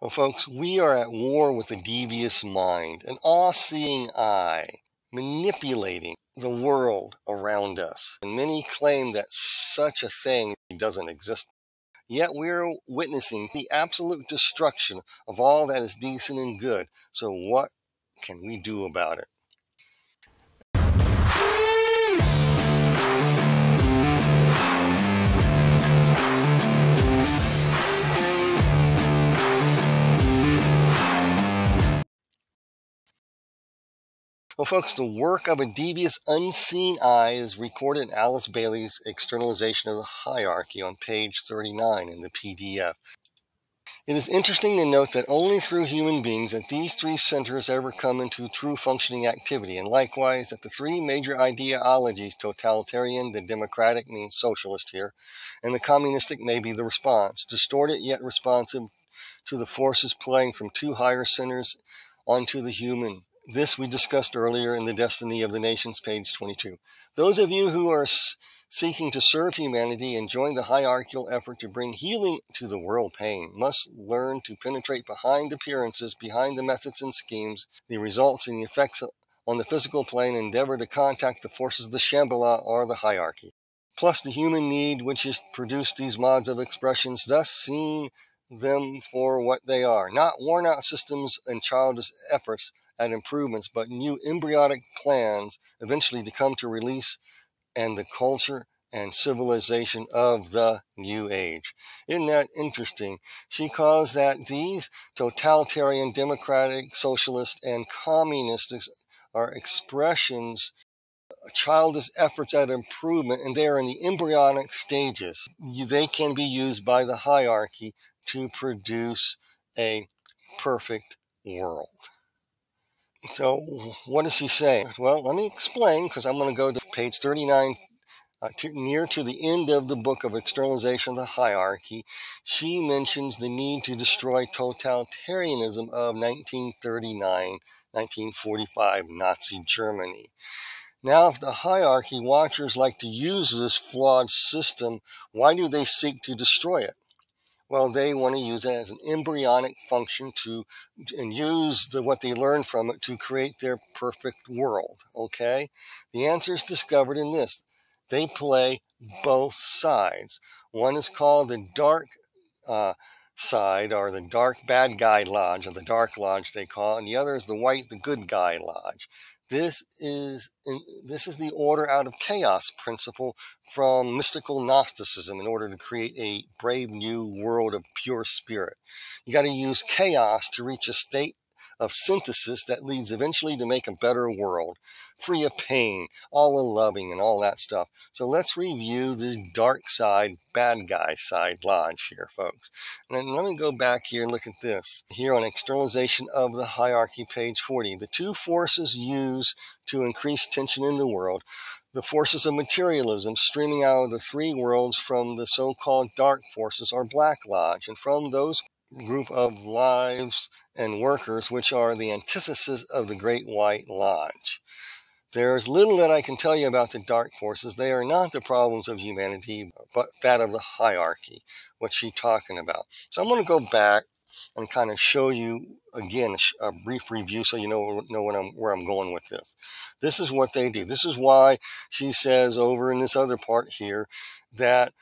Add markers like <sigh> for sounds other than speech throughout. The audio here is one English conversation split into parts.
Well, folks, we are at war with a devious mind, an all seeing eye, manipulating the world around us. And many claim that such a thing doesn't exist. Yet we're witnessing the absolute destruction of all that is decent and good. So, what can we do about it? Well, folks, the work of a devious, unseen eye is recorded in Alice Bailey's Externalization of the Hierarchy on page 39 in the PDF. It is interesting to note that only through human beings that these three centers ever come into true functioning activity, and likewise that the three major ideologies, totalitarian, the democratic means socialist here, and the communistic may be the response, distorted yet responsive to the forces playing from two higher centers onto the human this we discussed earlier in the Destiny of the Nations, page 22. Those of you who are seeking to serve humanity and join the hierarchical effort to bring healing to the world pain must learn to penetrate behind appearances, behind the methods and schemes, the results and the effects on the physical plane, endeavor to contact the forces of the Shambhala or the hierarchy. Plus the human need which has produced these modes of expressions, thus seeing them for what they are, not worn out systems and childish efforts at improvements, but new embryonic plans eventually to come to release and the culture and civilization of the new age. Isn't that interesting? She calls that these totalitarian, democratic, socialist, and communists are expressions, childish efforts at improvement, and they are in the embryonic stages. They can be used by the hierarchy to produce a perfect world. So, what does he say? Well, let me explain because I'm going to go to page 39, uh, to, near to the end of the book of Externalization of the Hierarchy. She mentions the need to destroy totalitarianism of 1939 1945 Nazi Germany. Now, if the hierarchy watchers like to use this flawed system, why do they seek to destroy it? Well, they want to use it as an embryonic function to and use the, what they learn from it to create their perfect world. Okay, the answer is discovered in this: they play both sides. One is called the dark uh, side, or the dark bad guy lodge, or the dark lodge they call, it, and the other is the white, the good guy lodge. This is this is the order out of chaos principle from mystical Gnosticism in order to create a brave new world of pure spirit. You got to use chaos to reach a state of synthesis that leads eventually to make a better world, free of pain, all the loving, and all that stuff. So let's review this dark side, bad guy side lodge here, folks. And let me go back here and look at this. Here on externalization of the hierarchy, page 40. The two forces used to increase tension in the world the forces of materialism streaming out of the three worlds from the so called dark forces are Black Lodge, and from those group of lives and workers, which are the antithesis of the Great White Lodge. There's little that I can tell you about the dark forces. They are not the problems of humanity, but that of the hierarchy. What's she talking about? So I'm going to go back and kind of show you again a brief review so you know know what I'm where I'm going with this. This is what they do. This is why she says over in this other part here that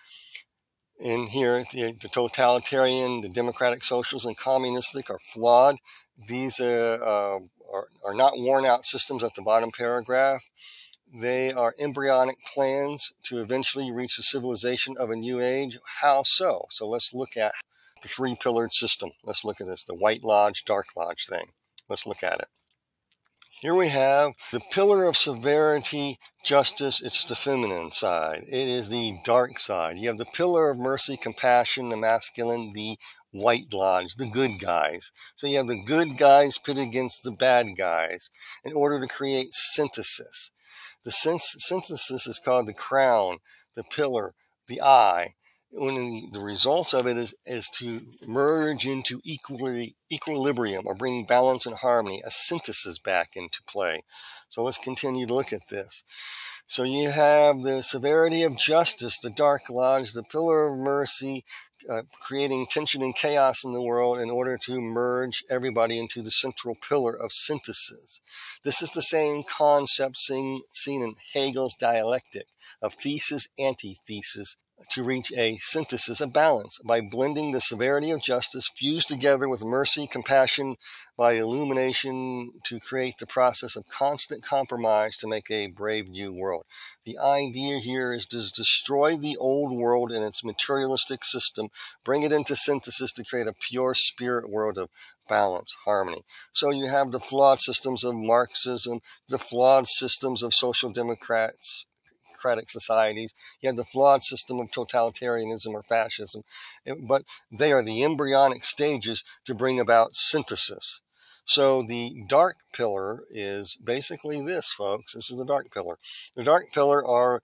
in here, the, the, totalitarian, the democratic socialists, and communistic are flawed. These uh, uh, are, are not worn out systems at the bottom paragraph. They are embryonic plans to eventually reach the civilization of a new age. How so? So let's look at the three pillared system. Let's look at this the white lodge, dark lodge thing. Let's look at it. Here we have the pillar of severity, justice. It's the feminine side. It is the dark side. You have the pillar of mercy, compassion, the masculine, the white lodge, the good guys. So you have the good guys pit against the bad guys in order to create synthesis. The synthesis is called the crown, the pillar, the eye, when the results of it is, is to merge into equally, equilibrium or bring balance and harmony, a synthesis back into play. So let's continue to look at this. So you have the severity of justice, the dark lodge, the pillar of mercy, uh, creating tension and chaos in the world in order to merge everybody into the central pillar of synthesis. This is the same concept seen, seen in Hegel's dialectic of thesis, antithesis, to reach a synthesis, a balance, by blending the severity of justice fused together with mercy, compassion, by illumination to create the process of constant compromise to make a brave new world. The idea here is to destroy the old world and its materialistic system, bring it into synthesis to create a pure spirit world of balance, harmony. So you have the flawed systems of Marxism, the flawed systems of social democrats, democratic societies. You have the flawed system of totalitarianism or fascism, but they are the embryonic stages to bring about synthesis. So the dark pillar is basically this, folks. This is the dark pillar. The dark pillar are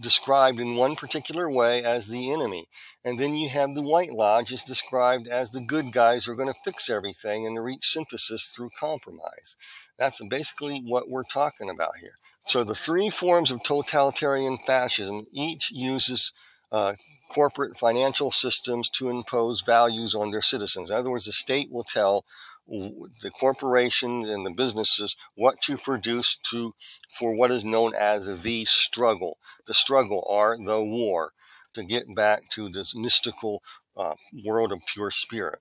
described in one particular way as the enemy. And then you have the White Lodge is described as the good guys who are going to fix everything and to reach synthesis through compromise. That's basically what we're talking about here. So the three forms of totalitarian fascism each uses uh, corporate financial systems to impose values on their citizens. In other words, the state will tell the corporations and the businesses what to produce to for what is known as the struggle. The struggle are the war to get back to this mystical uh, world of pure spirit,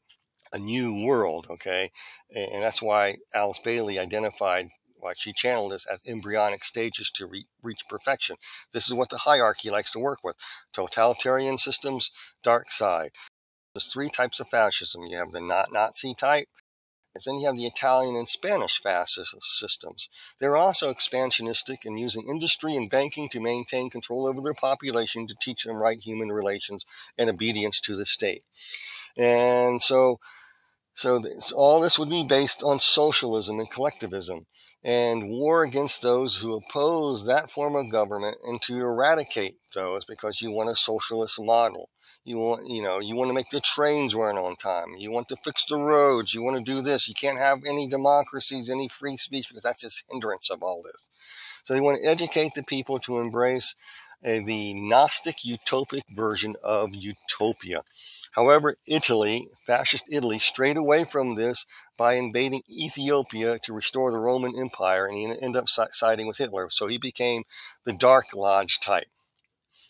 a new world. Okay, and that's why Alice Bailey identified like she channeled this as embryonic stages to re- reach perfection. This is what the hierarchy likes to work with. Totalitarian systems, dark side. There's three types of fascism. You have the not Nazi type, and then you have the Italian and Spanish fascist systems. They're also expansionistic and using industry and banking to maintain control over their population to teach them right human relations and obedience to the state. And so so this, all this would be based on socialism and collectivism and war against those who oppose that form of government and to eradicate those because you want a socialist model. You want, you know, you want to make the trains run on time. You want to fix the roads. You want to do this. You can't have any democracies, any free speech because that's just hindrance of all this. So you want to educate the people to embrace the Gnostic utopic version of utopia. However, Italy, fascist Italy, strayed away from this by invading Ethiopia to restore the Roman Empire, and he ended up siding with Hitler. So he became the Dark Lodge type.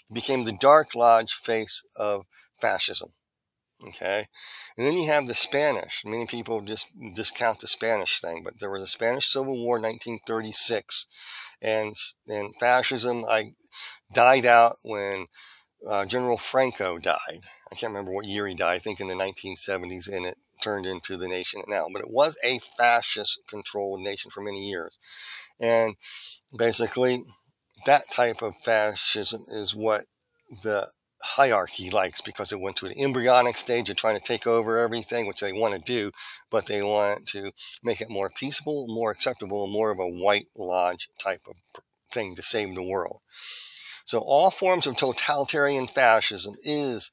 He became the Dark Lodge face of fascism. Okay, and then you have the Spanish. Many people just discount the Spanish thing, but there was a Spanish Civil War, 1936, and and fascism I died out when uh, General Franco died. I can't remember what year he died. I think in the 1970s, and it turned into the nation now. But it was a fascist-controlled nation for many years, and basically, that type of fascism is what the hierarchy likes because it went to an embryonic stage of trying to take over everything, which they want to do, but they want to make it more peaceable, more acceptable, more of a white lodge type of thing to save the world. So all forms of totalitarian fascism is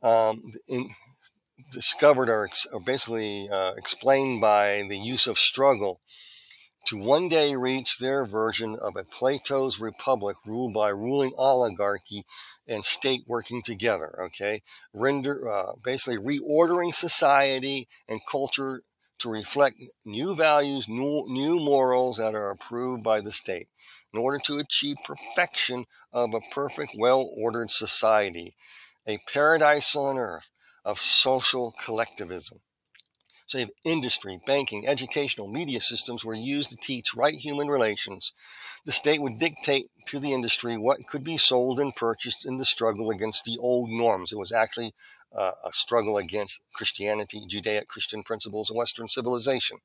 um, in, discovered or, or basically uh, explained by the use of struggle to one day reach their version of a Plato's republic ruled by ruling oligarchy and state working together. Okay, render uh, basically reordering society and culture to reflect new values, new, new morals that are approved by the state in order to achieve perfection of a perfect, well ordered society, a paradise on earth of social collectivism. You have industry, banking, educational, media systems were used to teach right human relations. The state would dictate to the industry what could be sold and purchased in the struggle against the old norms. It was actually uh, a struggle against Christianity, Judaic Christian principles, and Western civilization.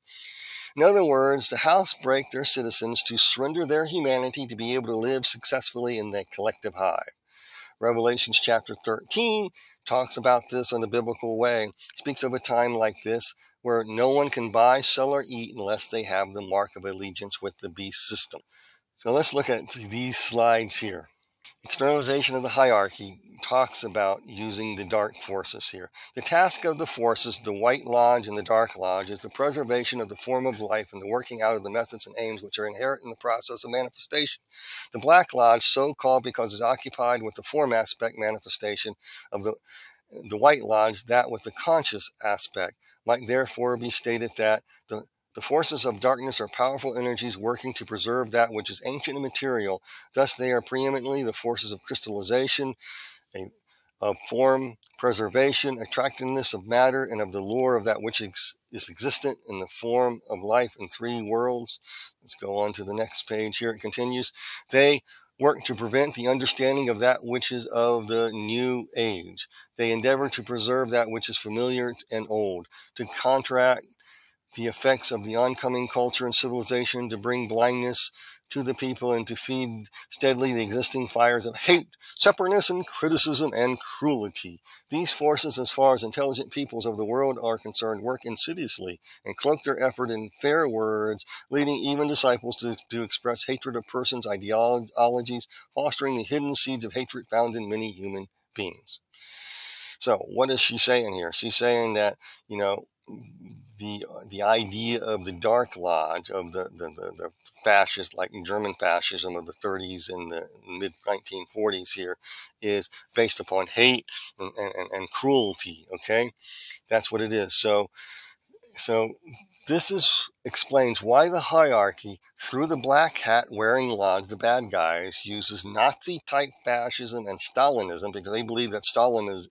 In other words, the house break their citizens to surrender their humanity to be able to live successfully in the collective hive. Revelations chapter 13 talks about this in a biblical way, speaks of a time like this where no one can buy, sell, or eat unless they have the mark of allegiance with the beast system. So let's look at these slides here. Externalization of the hierarchy talks about using the dark forces here. The task of the forces, the White Lodge and the Dark Lodge, is the preservation of the form of life and the working out of the methods and aims which are inherent in the process of manifestation. The Black Lodge, so called because it's occupied with the form aspect manifestation of the the White Lodge, that with the conscious aspect, might therefore be stated that the the forces of darkness are powerful energies working to preserve that which is ancient and material. Thus, they are preeminently the forces of crystallization, a, of form preservation, attractiveness of matter, and of the lure of that which is, is existent in the form of life in three worlds. Let's go on to the next page here. It continues. They work to prevent the understanding of that which is of the new age. They endeavor to preserve that which is familiar and old, to contract the effects of the oncoming culture and civilization to bring blindness to the people and to feed steadily the existing fires of hate, separateness, and criticism and cruelty. These forces, as far as intelligent peoples of the world are concerned, work insidiously and cloak their effort in fair words, leading even disciples to, to express hatred of persons' ideologies, fostering the hidden seeds of hatred found in many human beings. So, what is she saying here? She's saying that, you know, the the idea of the Dark Lodge of the the, the, the fascist, like German fascism of the 30s and the mid 1940s here, is based upon hate and, and, and cruelty. Okay, that's what it is. So, so this is explains why the hierarchy, through the black hat wearing lodge, the bad guys, uses Nazi type fascism and Stalinism because they believe that Stalinism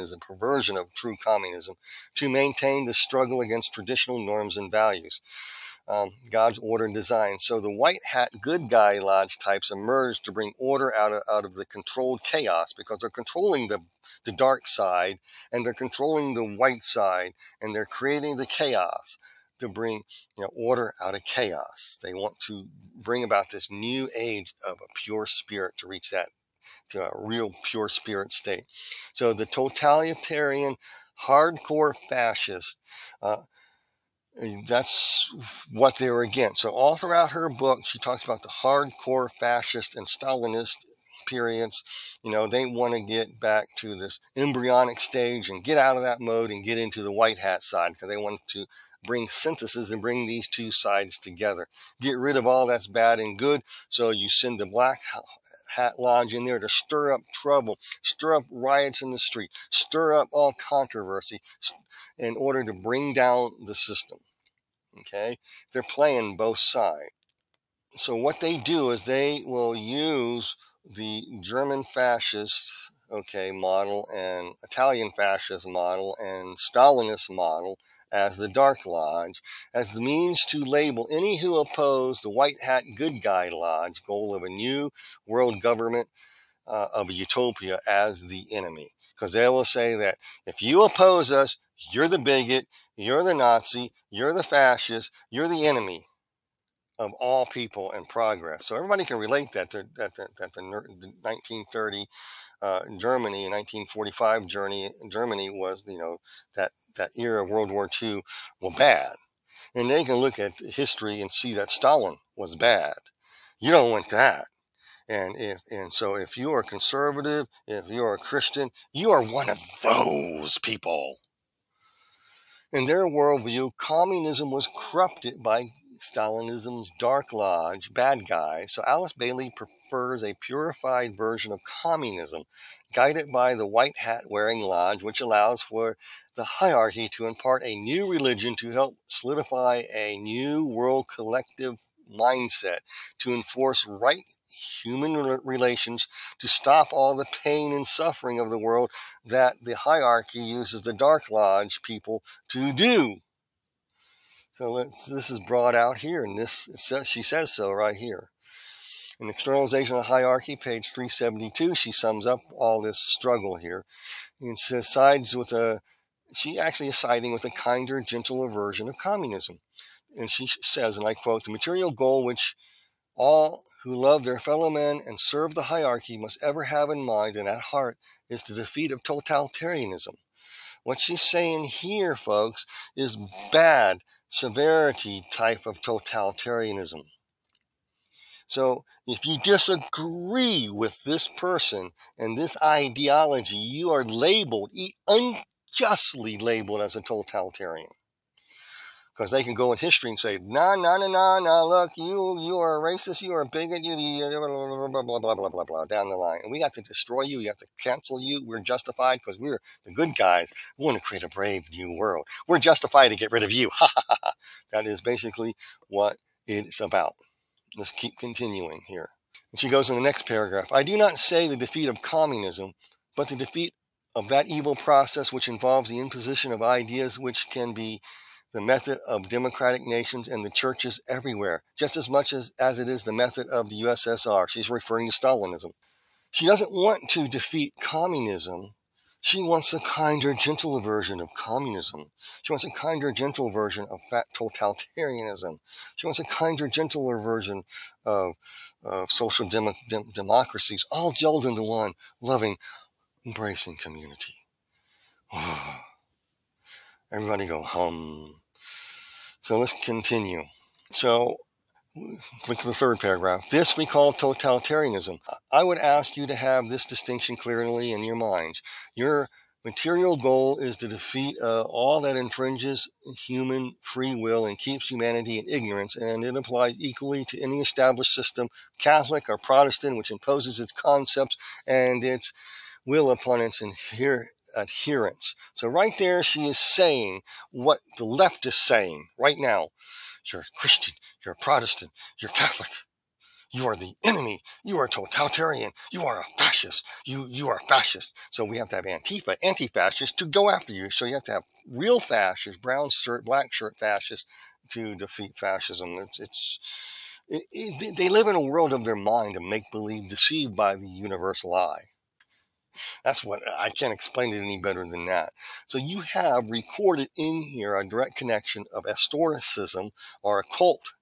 is a perversion of true communism to maintain the struggle against traditional norms and values. Um, God's order and design. So the white hat good guy lodge types emerge to bring order out of, out of the controlled chaos because they're controlling the, the dark side and they're controlling the white side and they're creating the chaos to bring you know order out of chaos. They want to bring about this new age of a pure spirit to reach that to a real pure spirit state. So the totalitarian, hardcore fascist. Uh, that's what they were against. So all throughout her book, she talks about the hardcore fascist and Stalinist periods. You know, they want to get back to this embryonic stage and get out of that mode and get into the white hat side because they want to bring synthesis and bring these two sides together. Get rid of all that's bad and good. So you send the Black Hat Lodge in there to stir up trouble, stir up riots in the street, stir up all controversy in order to bring down the system. Okay? They're playing both sides. So what they do is they will use the German fascist okay model and Italian fascist model and Stalinist model as the Dark Lodge, as the means to label any who oppose the White Hat Good Guy Lodge goal of a new world government uh, of a utopia as the enemy. Because they will say that if you oppose us, you're the bigot, you're the Nazi, you're the fascist, you're the enemy of all people and progress. So everybody can relate that to, that, that, that the 1930 uh, Germany in 1945 journey Germany was you know that that era of World War II were bad, and they can look at history and see that Stalin was bad. You don't want that. And if and so if you are conservative, if you are a Christian, you are one of those people. In their worldview, communism was corrupted by Stalinism's dark lodge, bad guy. So Alice Bailey prefers a purified version of communism, guided by the white hat wearing lodge, which allows for the hierarchy to impart a new religion to help solidify a new world collective mindset, to enforce right human relations, to stop all the pain and suffering of the world that the hierarchy uses the dark lodge people to do. So this is brought out here, and this says, she says so right here. In Externalization of Hierarchy, page 372, she sums up all this struggle here. And says sides with a, she actually is siding with a kinder, gentler version of communism. And she says, and I quote, the material goal which all who love their fellow men and serve the hierarchy must ever have in mind and at heart is the defeat of totalitarianism. What she's saying here, folks, is bad severity type of totalitarianism. So if you disagree with this person and this ideology, you are labeled, unjustly labeled as a totalitarian. Because they can go in history and say, nah, nah, nah, nah, nah, look, you, you are a racist, you are a bigot, you, blah, blah, blah, blah, blah, blah, blah, blah, down the line. And we have to destroy you, we have to cancel you. We're justified because we're the good guys. We want to create a brave new world. We're justified to get rid of you. <laughs> that is basically what it's about. Let's keep continuing here. And she goes in the next paragraph. I do not say the defeat of communism, but the defeat of that evil process which involves the imposition of ideas which can be the method of democratic nations and the churches everywhere, just as much as, as it is the method of the USSR. She's referring to Stalinism. She doesn't want to defeat communism. She wants a kinder, gentler version of communism. She wants a kinder, gentle version of totalitarianism. She wants a kinder, gentler version of, of social dem- dem- democracies, all gelled into one loving, embracing community. <sighs> Everybody go hum. So let's continue. So look at the third paragraph. This we call totalitarianism. I would ask you to have this distinction clearly in your minds. Your material goal is to defeat uh, all that infringes human free will and keeps humanity in ignorance, and it applies equally to any established system, Catholic or Protestant, which imposes its concepts and its will upon its adherents. So right there, she is saying what the left is saying right now. You're a Christian, you're a Protestant, you're Catholic. You are the enemy. You are totalitarian. You are a fascist. You you are fascist. So we have to have Antifa, anti-fascists to go after you. So you have to have real fascists, brown shirt, black shirt fascists to defeat fascism. It's, it's it, it, they live in a world of their mind, a make believe, deceived by the universal lie. That's what uh, I can't explain it any better than that. So you have recorded in here a direct connection of historicism or occult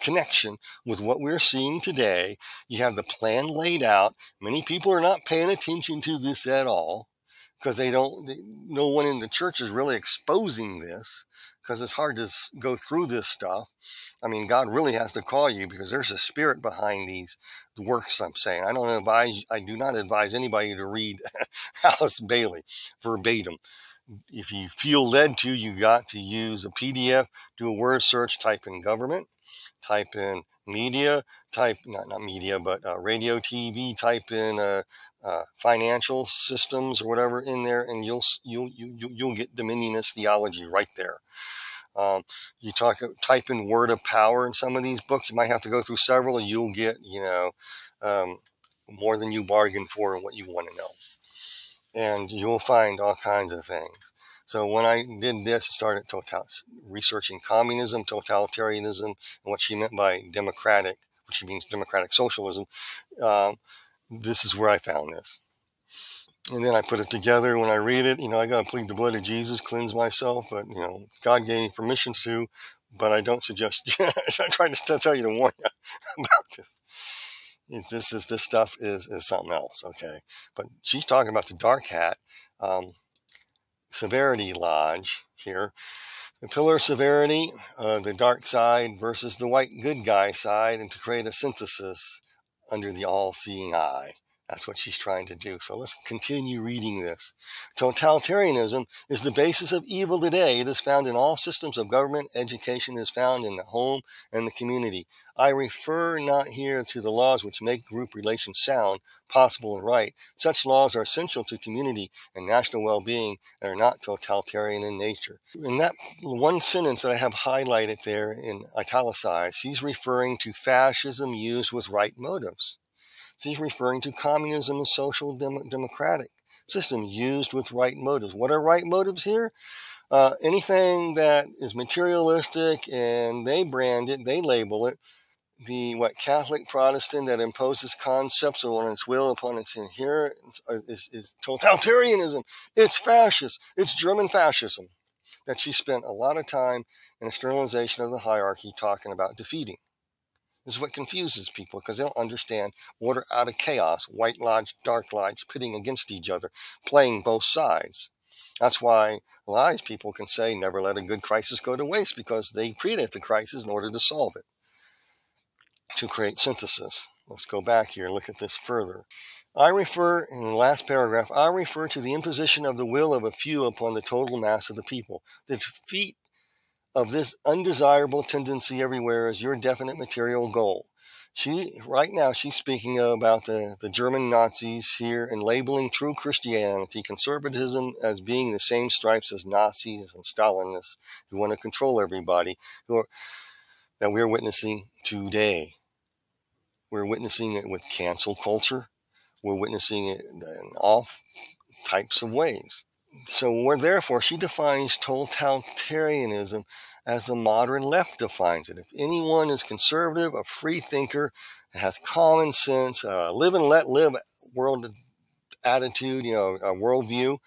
connection with what we're seeing today. You have the plan laid out. Many people are not paying attention to this at all because they don't, no one in the church is really exposing this because it's hard to go through this stuff. I mean, God really has to call you because there's a spirit behind these works. I'm saying I don't advise, I do not advise anybody to read <laughs> Alice Bailey verbatim. If you feel led to, you got to use a PDF, do a word search, type in government, type in media, type not not media, but uh, radio, TV, type in uh, uh, financial systems or whatever in there, and you'll you'll you, you'll get Dominionist theology right there. Um, you talk, type in word of power in some of these books. You might have to go through several. You'll get, you know, um, more than you bargained for and what you want to know. And you'll find all kinds of things. So when I did this, started total, researching communism, totalitarianism, and what she meant by democratic, what she means democratic socialism. Um, this is where I found this and then I put it together. When I read it, you know, I got to plead the blood of Jesus, cleanse myself. But you know, God gave me permission to. But I don't suggest. <laughs> I'm trying to tell you to warn you <laughs> about this. This is this stuff is is something else. Okay, but she's talking about the dark hat, um, severity lodge here. The pillar of severity, uh, the dark side versus the white good guy side, and to create a synthesis under the all-seeing eye. That's what she's trying to do. So let's continue reading this. Totalitarianism is the basis of evil today. It is found in all systems of government. Education is found in the home and the community. I refer not here to the laws which make group relations sound, possible, and right. Such laws are essential to community and national well-being and are not totalitarian in nature. In that one sentence that I have highlighted there in italicized, she's referring to fascism used with right motives. She's referring to communism as social dem- democratic system used with right motives. What are right motives here? Uh, anything that is materialistic and they brand it, they label it. The what Catholic Protestant that imposes concepts on its will upon its adherents is, is totalitarianism. It's fascist. It's German fascism that she spent a lot of time in externalization of the hierarchy talking about defeating. Is what confuses people because they don't understand order out of chaos, white lodge, dark lodge, pitting against each other, playing both sides. That's why of people can say never let a good crisis go to waste because they created the crisis in order to solve it, to create synthesis. Let's go back here and look at this further. I refer, in the last paragraph, I refer to the imposition of the will of a few upon the total mass of the people. The defeat of this undesirable tendency everywhere as your definite material goal. She right now she's speaking about the, the German Nazis here and labeling true Christianity, conservatism as being the same stripes as Nazis and Stalinists who want to control everybody, who are that we're witnessing today. We're witnessing it with cancel culture. We're witnessing it in all types of ways. So, therefore, she defines totalitarianism as the modern left defines it. If anyone is conservative, a free thinker, has common sense, uh, live and let live world attitude, you know, a worldview,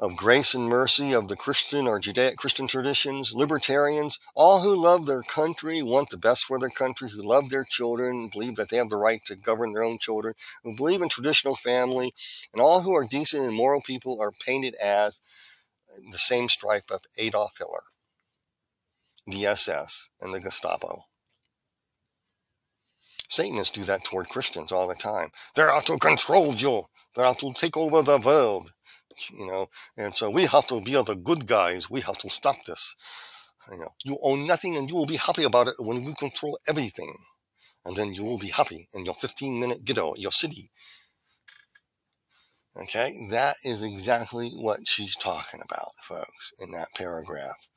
of grace and mercy of the Christian or Judaic Christian traditions, libertarians, all who love their country, want the best for their country, who love their children, believe that they have the right to govern their own children, who believe in traditional family, and all who are decent and moral people are painted as the same stripe of Adolf Hitler, the SS, and the Gestapo. Satanists do that toward Christians all the time. They're out to control you. They're out to take over the world you know, and so we have to be the good guys. We have to stop this. You know, you own nothing and you will be happy about it when we control everything. And then you will be happy in your 15 minute ghetto, your city. Okay, that is exactly what she's talking about, folks, in that paragraph.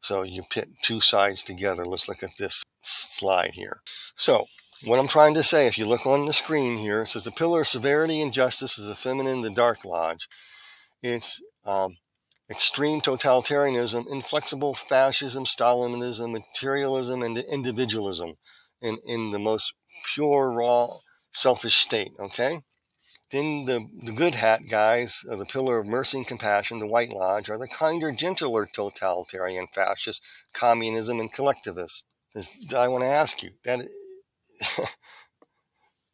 So you pit two sides together. Let's look at this slide here. So, what I'm trying to say, if you look on the screen here, it says the pillar of severity and justice is a feminine, the dark lodge. It's um, extreme totalitarianism, inflexible fascism, Stalinism, materialism, and individualism in, in the most pure, raw, selfish state, okay? Then the, the good hat guys, the pillar of mercy and compassion, the White Lodge, are the kinder, gentler totalitarian fascists, communism, and collectivists. I want to ask you, that, <laughs>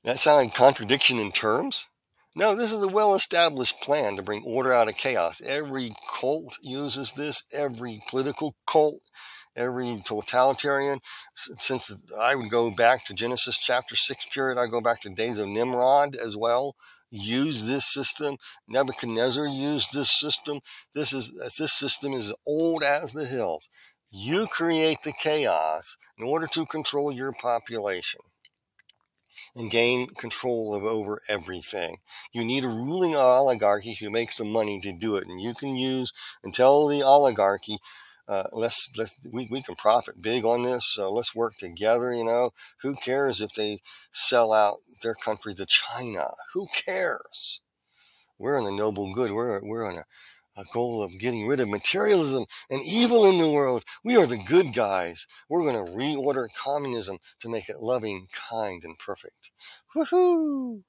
that sounds like contradiction in terms? No, this is a well established plan to bring order out of chaos. Every cult uses this, every political cult, every totalitarian. Since I would go back to Genesis chapter 6 period, I go back to days of Nimrod as well. Use this system. Nebuchadnezzar used this system. This is this system is old as the hills. You create the chaos in order to control your population and gain control of over everything. You need a ruling oligarchy who makes the money to do it, and you can use and tell the oligarchy. Uh, let's let's we, we can profit big on this. Let's work together. You know, who cares if they sell out their country to China? Who cares? We're in the noble good. We're we're on a a goal of getting rid of materialism and evil in the world. We are the good guys. We're going to reorder communism to make it loving, kind, and perfect. Woohoo!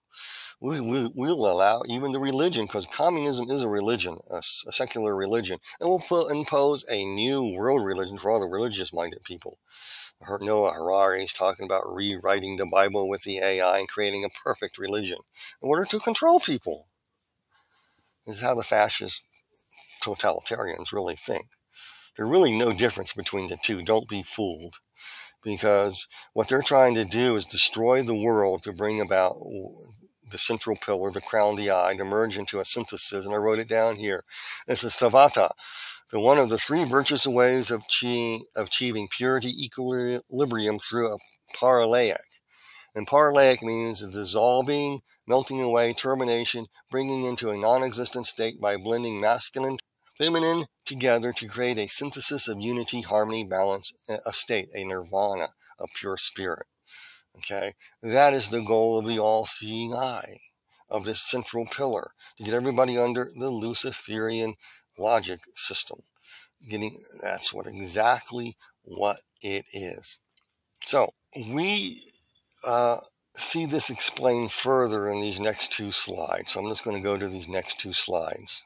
We, we, will allow even the religion, because communism is a religion, a, a secular religion, and we'll put, impose a new world religion for all the religious minded people. Noah Harari is talking about rewriting the Bible with the AI and creating a perfect religion in order to control people. This is how the fascists totalitarians really think. There's really no difference between the two. Don't be fooled. Because what they're trying to do is destroy the world to bring about the central pillar, the crown, of the eye, to merge into a synthesis. And I wrote it down here. This is Stavata, the one of the three virtuous ways of, chi, of achieving purity, equilibrium through a paralaic. And paralaic means dissolving, melting away, termination, bringing into a non existent state by blending masculine feminine together to create a synthesis of unity, harmony, balance, a state, a nirvana, a pure spirit. Okay, that is the goal of the all-seeing eye, of this central pillar, to get everybody under the Luciferian logic system. Getting that's what exactly what it is. So we uh, see this explained further in these next two slides. So I'm just going to go to these next two slides.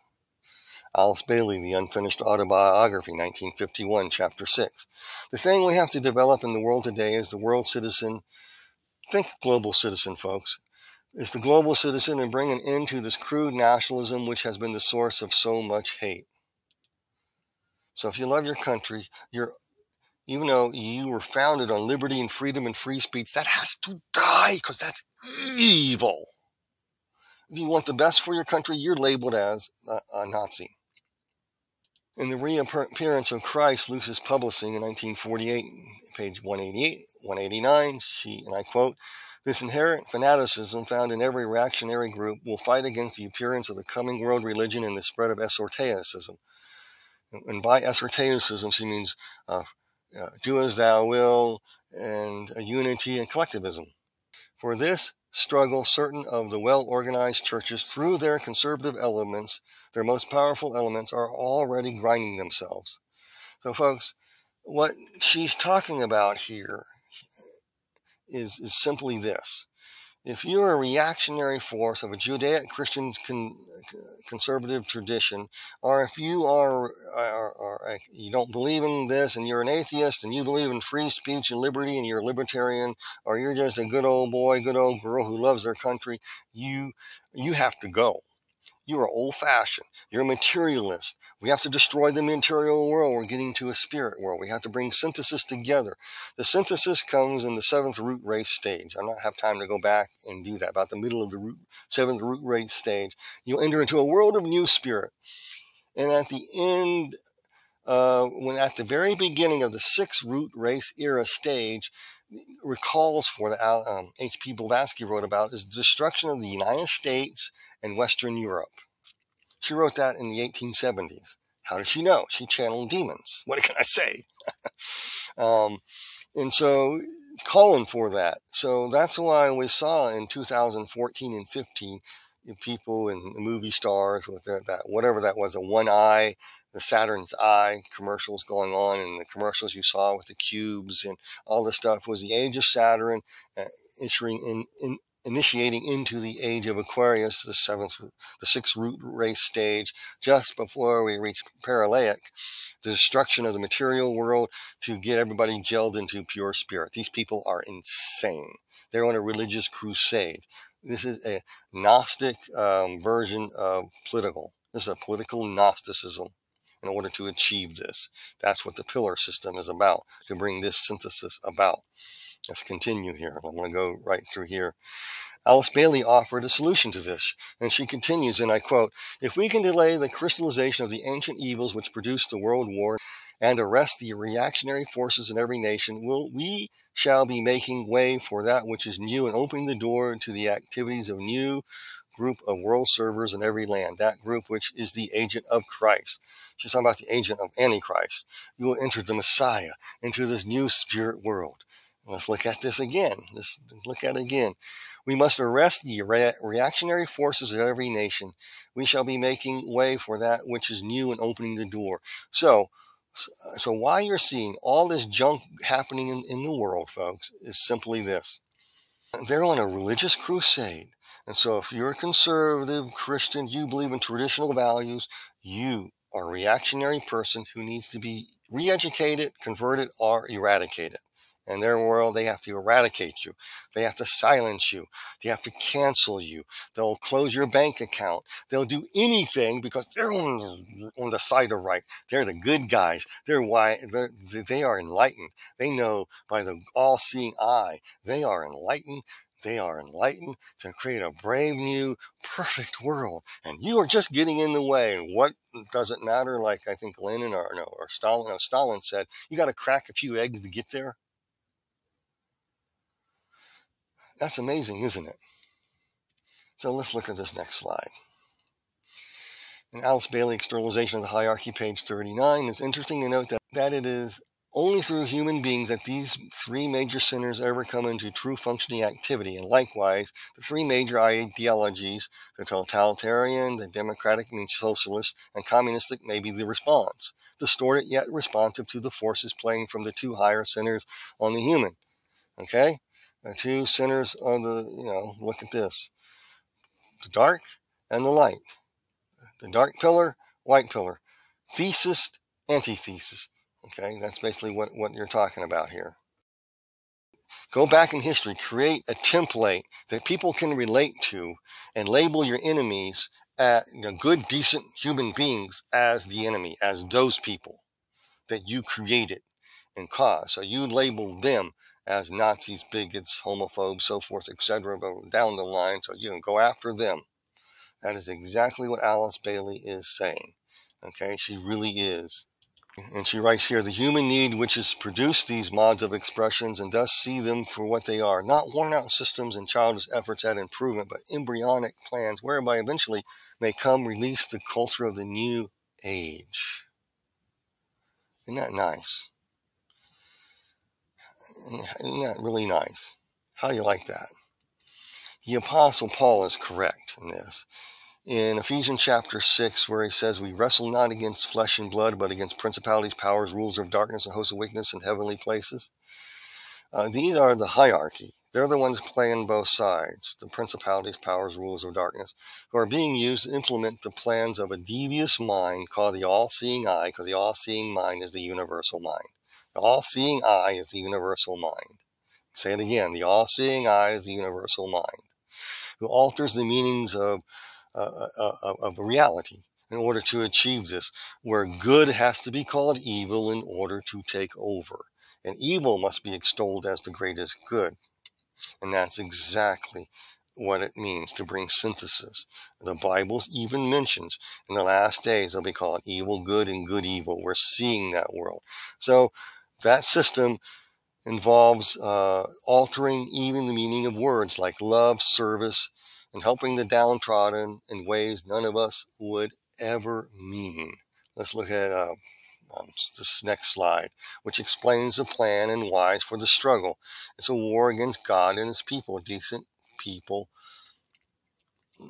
Alice Bailey, The Unfinished Autobiography, 1951, Chapter 6. The thing we have to develop in the world today is the world citizen. Think global citizen, folks. Is the global citizen and bring an end to this crude nationalism which has been the source of so much hate. So if you love your country, you're even though you were founded on liberty and freedom and free speech, that has to die because that's evil. If you want the best for your country, you're labeled as a, a Nazi. In the reappearance of Christ, Lucis Publishing in 1948, page 188, 189, she, and I quote, this inherent fanaticism found in every reactionary group will fight against the appearance of the coming world religion and the spread of esotericism. And by esotericism, she means uh, uh, do as thou will and a unity and collectivism. For this struggle, certain of the well organized churches, through their conservative elements, their most powerful elements, are already grinding themselves. So, folks, what she's talking about here is, is simply this. If you're a reactionary force of a Judaic Christian con, conservative tradition, or if you are, are, are, you don't believe in this and you're an atheist and you believe in free speech and liberty and you're a libertarian, or you're just a good old boy, good old girl who loves their country, you you have to go. You are old fashioned. You're a materialist. We have to destroy the material world. We're getting to a spirit world. We have to bring synthesis together. The synthesis comes in the seventh root race stage. I don't have time to go back and do that. About the middle of the root, seventh root race stage, you enter into a world of new spirit. And at the end, uh, when at the very beginning of the sixth root race era stage, recalls for that um, H.P. Blavatsky wrote about is destruction of the United States and Western Europe. She wrote that in the 1870s. How did she know? She channeled demons. <laughs> What can I say? <laughs> um, and so calling for that. So that's why we saw in 2014 and 15 people and movie stars with that, that whatever that was, a one eye the Saturn's Eye commercials going on, and the commercials you saw with the cubes and all this stuff was the age of Saturn, uh, issuing in, in, initiating into the age of Aquarius, the seventh, the sixth root race stage, just before we reach parallaic, the destruction of the material world to get everybody gelled into pure spirit. These people are insane. They're on a religious crusade. This is a Gnostic um, version of political. This is a political Gnosticism in order to achieve this. That's what the pillar system is about, to bring this synthesis about. Let's continue here. I'm going to go right through here. Alice Bailey offered a solution to this, and she continues, and I quote, If we can delay the crystallization of the ancient evils which produced the world war and arrest the reactionary forces in every nation, will we shall be making way for that which is new and opening the door to the activities of a new group of world servers in every land, that group which is the agent of Christ. She's talking about the agent of Antichrist. You will enter the Messiah into this new spirit world. Let's look at this again. Let's look at it again. We must arrest the re- reactionary forces of every nation. We shall be making way for that which is new and opening the door. So, so why you're seeing all this junk happening in, in the world, folks, is simply this. They're on a religious crusade and so if you're a conservative Christian, you believe in traditional values, you are a reactionary person who needs to be re-educated, converted, or eradicated. In their world, they have to eradicate you. They have to silence you. They have to cancel you. They'll close your bank account. They'll do anything because they're on, on the side of right. They're the good guys. They're why they're, they are enlightened. They know by the all-seeing eye. They are enlightened. They are enlightened to create a brave new, perfect world, and you are just getting in the way. And what does it matter? Like I think Lenin or no, or Stalin, no, Stalin said, you got to crack a few eggs to get there. That's amazing, isn't it? So let's look at this next slide. In Alice Bailey Externalization of the Hierarchy, page 39, it's interesting to note that, that it is only through human beings that these three major sinners ever come into true functioning activity. And likewise, the three major ideologies, the totalitarian, the democratic, means socialist, and communistic may be the response, distorted yet responsive to the forces playing from the two higher sinners on the human. Okay? The two centers of the, you know, look at this. The dark and the light. The dark pillar, white pillar. Thesis, antithesis Okay, that's basically what, what you're talking about here. Go back in history, create a template that people can relate to, and label your enemies, as, you know, good, decent human beings, as the enemy, as those people that you created and caused. So you label them as Nazis, bigots, homophobes, so forth, etc., down the line. So you can go after them. That is exactly what Alice Bailey is saying. Okay, she really is. And she writes here the human need which has produced these mods of expressions and thus see them for what they are, not worn out systems and childish efforts at improvement, but embryonic plans whereby eventually may come release the culture of the new age. Isn't that nice? Isn't that really nice? How do you like that? The Apostle Paul is correct in this in Ephesians chapter 6, where he says, We wrestle not against flesh and blood, but against principalities, powers, rulers of darkness, and hosts of wickedness in heavenly places. Uh, these are the hierarchy. They're the ones playing both sides the principalities, powers, rulers of darkness, who are being used to implement the plans of a devious mind called the all seeing eye, because the all seeing mind is the universal mind. All seeing eye is the universal mind. Say it again the all seeing eye is the universal mind, who alters the meanings of uh, uh, uh, of reality in order to achieve this, where good has to be called evil in order to take over. And evil must be extolled as the greatest good. And that's exactly what it means to bring synthesis. The Bible even mentions in the last days they'll be called evil good and good evil. We're seeing that world. So that system involves uh, altering even the meaning of words like love, service, and helping the downtrodden in ways none of us would ever mean. Let's look at uh, um, this next slide, which explains the plan and whys for the struggle. It's a war against God and his people, decent people.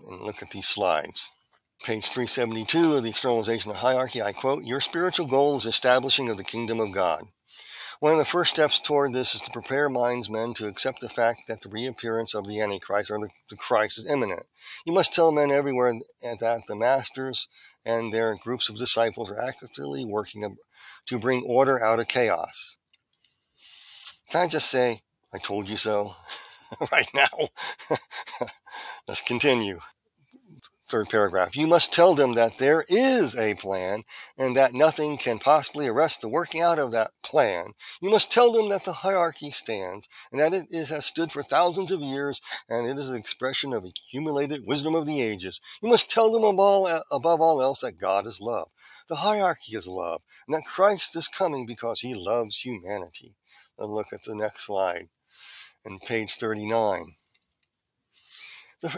And look at these slides. Page 372 of the Externalization of Hierarchy, I quote, Your spiritual goal is establishing of the kingdom of God. One of the first steps toward this is to prepare minds men to accept the fact that the reappearance of the Antichrist or the, the Christ is imminent. You must tell men everywhere that the masters and their groups of disciples are actively working to bring order out of chaos. Can I just say, I told you so <laughs> right now? <laughs> Let's continue third paragraph. You must tell them that there is a plan and that nothing can possibly arrest the working out of that plan. You must tell them that the hierarchy stands and that it is, has stood for thousands of years and it is an expression of accumulated wisdom of the ages. You must tell them above all, above all else that God is love. The hierarchy is love and that Christ is coming because he loves humanity. Look at the next slide and page 39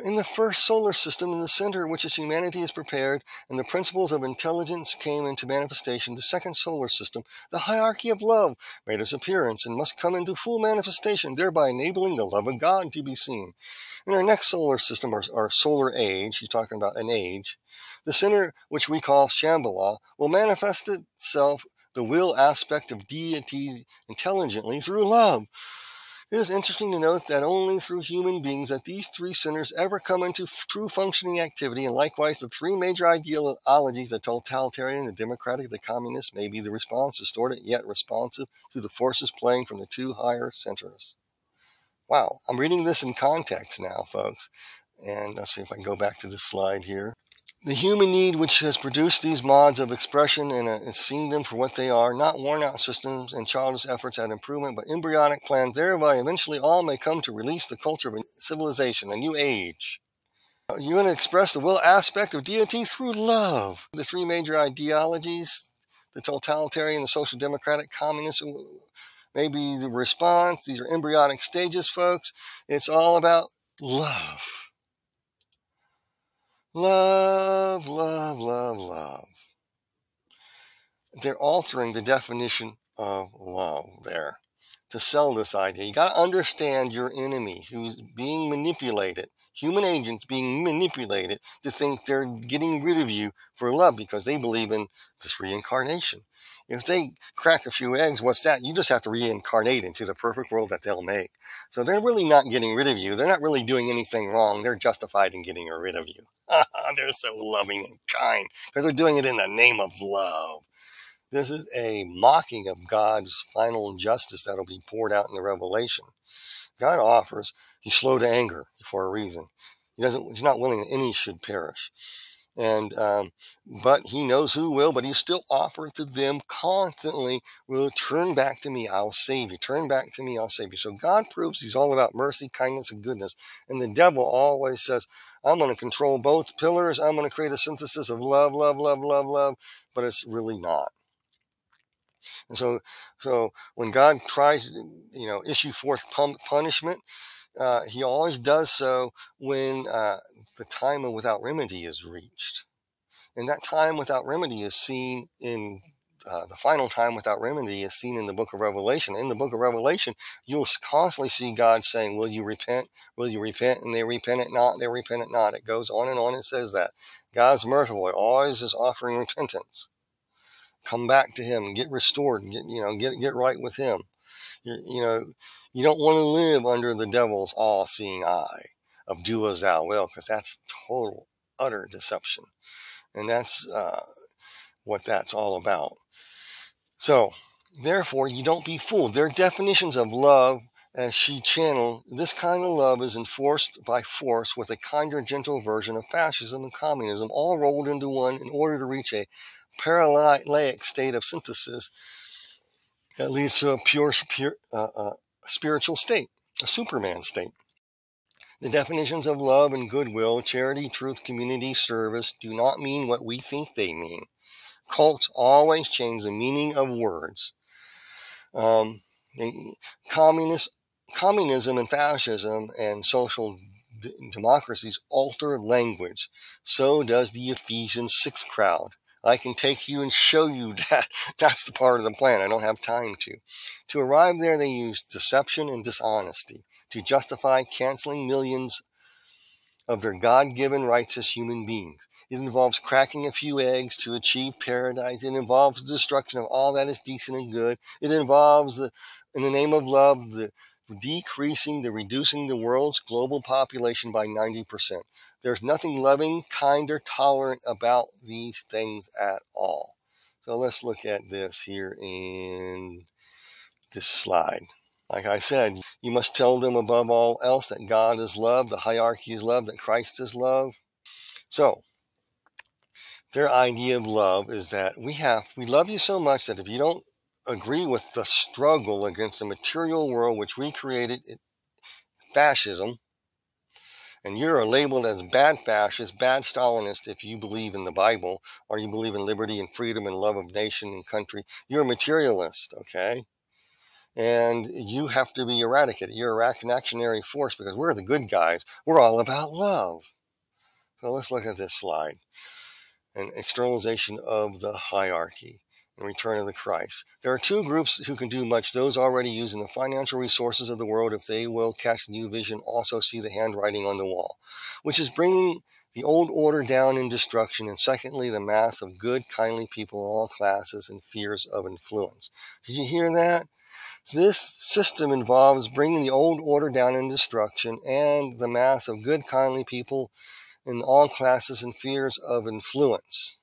in the first solar system, in the center which is humanity is prepared, and the principles of intelligence came into manifestation, the second solar system, the hierarchy of love, made its appearance and must come into full manifestation, thereby enabling the love of God to be seen. In our next solar system, our, our solar age, he's talking about an age, the center which we call Shambhala will manifest itself, the will aspect of deity intelligently through love. It is interesting to note that only through human beings that these three centers ever come into true functioning activity, and likewise the three major ideologies, the totalitarian, the democratic, the communist, may be the response distorted yet responsive to the forces playing from the two higher centers. Wow, I'm reading this in context now, folks. And let's see if I can go back to this slide here. The human need which has produced these mods of expression and uh, seeing them for what they are, not worn out systems and childish efforts at improvement, but embryonic plans, thereby eventually all may come to release the culture of a civilization, a new age. Uh, you want to express the will aspect of deity through love. The three major ideologies, the totalitarian, the social democratic, communist, maybe the response. These are embryonic stages, folks. It's all about love. Love, love, love, love. They're altering the definition of love there to sell this idea. You got to understand your enemy who's being manipulated, human agents being manipulated to think they're getting rid of you for love because they believe in this reincarnation. If they crack a few eggs, what's that? You just have to reincarnate into the perfect world that they'll make. So they're really not getting rid of you. They're not really doing anything wrong. They're justified in getting rid of you. <laughs> they're so loving and kind because they're doing it in the name of love. This is a mocking of God's final justice that'll be poured out in the revelation. God offers, he's slow to anger for a reason. He doesn't, he's not willing that any should perish. And um, but he knows who will, but he still offers to them constantly, will turn back to me, I'll save you. Turn back to me, I'll save you. So God proves he's all about mercy, kindness, and goodness. And the devil always says, I'm going to control both pillars. I'm going to create a synthesis of love, love, love, love, love, but it's really not. And so, so when God tries, to you know, issue forth punishment, uh, he always does so when uh, the time of without remedy is reached. And that time without remedy is seen in uh, the final time without remedy is seen in the book of Revelation. In the book of Revelation, you'll constantly see God saying, Will you repent? Will you repent? And they repent it not, they repent it not. It goes on and on and says that. God's merciful, always is offering repentance. Come back to Him, get restored, get, you know, get, get right with Him. you you know, you don't want to live under the devil's all seeing eye of do as thou will, because that's total, utter deception. And that's uh, what that's all about. So, therefore, you don't be fooled. Their definitions of love as she channeled, this kind of love is enforced by force with a kinder, gentle version of fascism and communism, all rolled into one in order to reach a parallelic state of synthesis that leads to a pure, pure uh, uh, spiritual state, a Superman state. The definitions of love and goodwill, charity, truth, community, service do not mean what we think they mean. Cults always change the meaning of words. Um, communist, communism and fascism and social d- democracies alter language. So does the Ephesians 6 crowd. I can take you and show you <laughs> that. That's the part of the plan. I don't have time to. To arrive there, they use deception and dishonesty to justify canceling millions of their God given rights as human beings. It involves cracking a few eggs to achieve paradise. It involves the destruction of all that is decent and good. It involves, the, in the name of love, the decreasing, the reducing the world's global population by 90%. There's nothing loving, kind, or tolerant about these things at all. So let's look at this here in this slide. Like I said, you must tell them above all else that God is love, the hierarchy is love, that Christ is love. So, their idea of love is that we have, we love you so much that if you don't agree with the struggle against the material world which we created, fascism, and you're labeled as bad fascist, bad Stalinist if you believe in the Bible or you believe in liberty and freedom and love of nation and country. You're a materialist, okay? And you have to be eradicated. You're a reactionary force because we're the good guys. We're all about love. So let's look at this slide. An externalization of the hierarchy and return of the Christ. There are two groups who can do much. Those already using the financial resources of the world, if they will catch the new vision, also see the handwriting on the wall, which is bringing the old order down in destruction, and secondly, the mass of good, kindly people of all classes and fears of influence. Did you hear that? This system involves bringing the old order down in destruction and the mass of good, kindly people in all classes and fears of influence.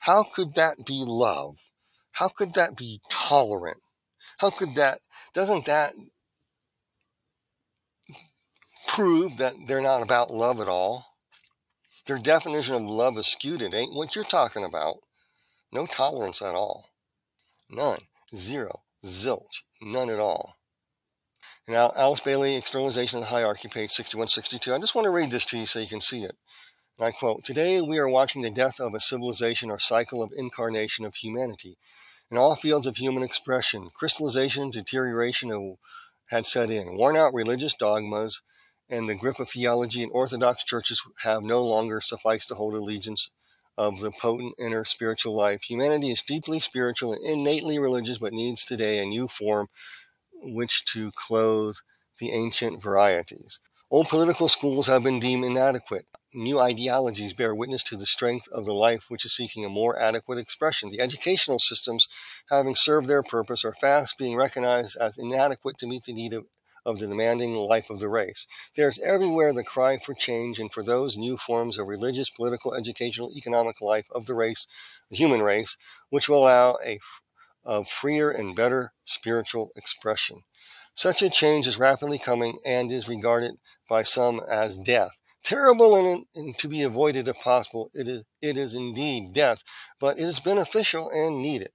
How could that be love? How could that be tolerant? How could that, doesn't that prove that they're not about love at all? Their definition of love is skewed. It ain't what you're talking about. No tolerance at all. None. Zero. Zilch. None at all. Now, Alice Bailey, Externalization of the Hierarchy, page 6162. I just want to read this to you so you can see it. I quote Today we are watching the death of a civilization or cycle of incarnation of humanity. In all fields of human expression, crystallization, deterioration had set in. Worn out religious dogmas and the grip of theology in Orthodox churches have no longer sufficed to hold allegiance of the potent inner spiritual life. Humanity is deeply spiritual and innately religious, but needs today a new form which to clothe the ancient varieties. Old political schools have been deemed inadequate. New ideologies bear witness to the strength of the life which is seeking a more adequate expression. The educational systems, having served their purpose, are fast being recognized as inadequate to meet the need of, of the demanding life of the race. There is everywhere the cry for change and for those new forms of religious, political, educational, economic life of the race, the human race, which will allow a, a freer and better spiritual expression. Such a change is rapidly coming and is regarded by some as death. terrible and, and, to be avoided if possible. It is, it is indeed death, but it is beneficial and needed.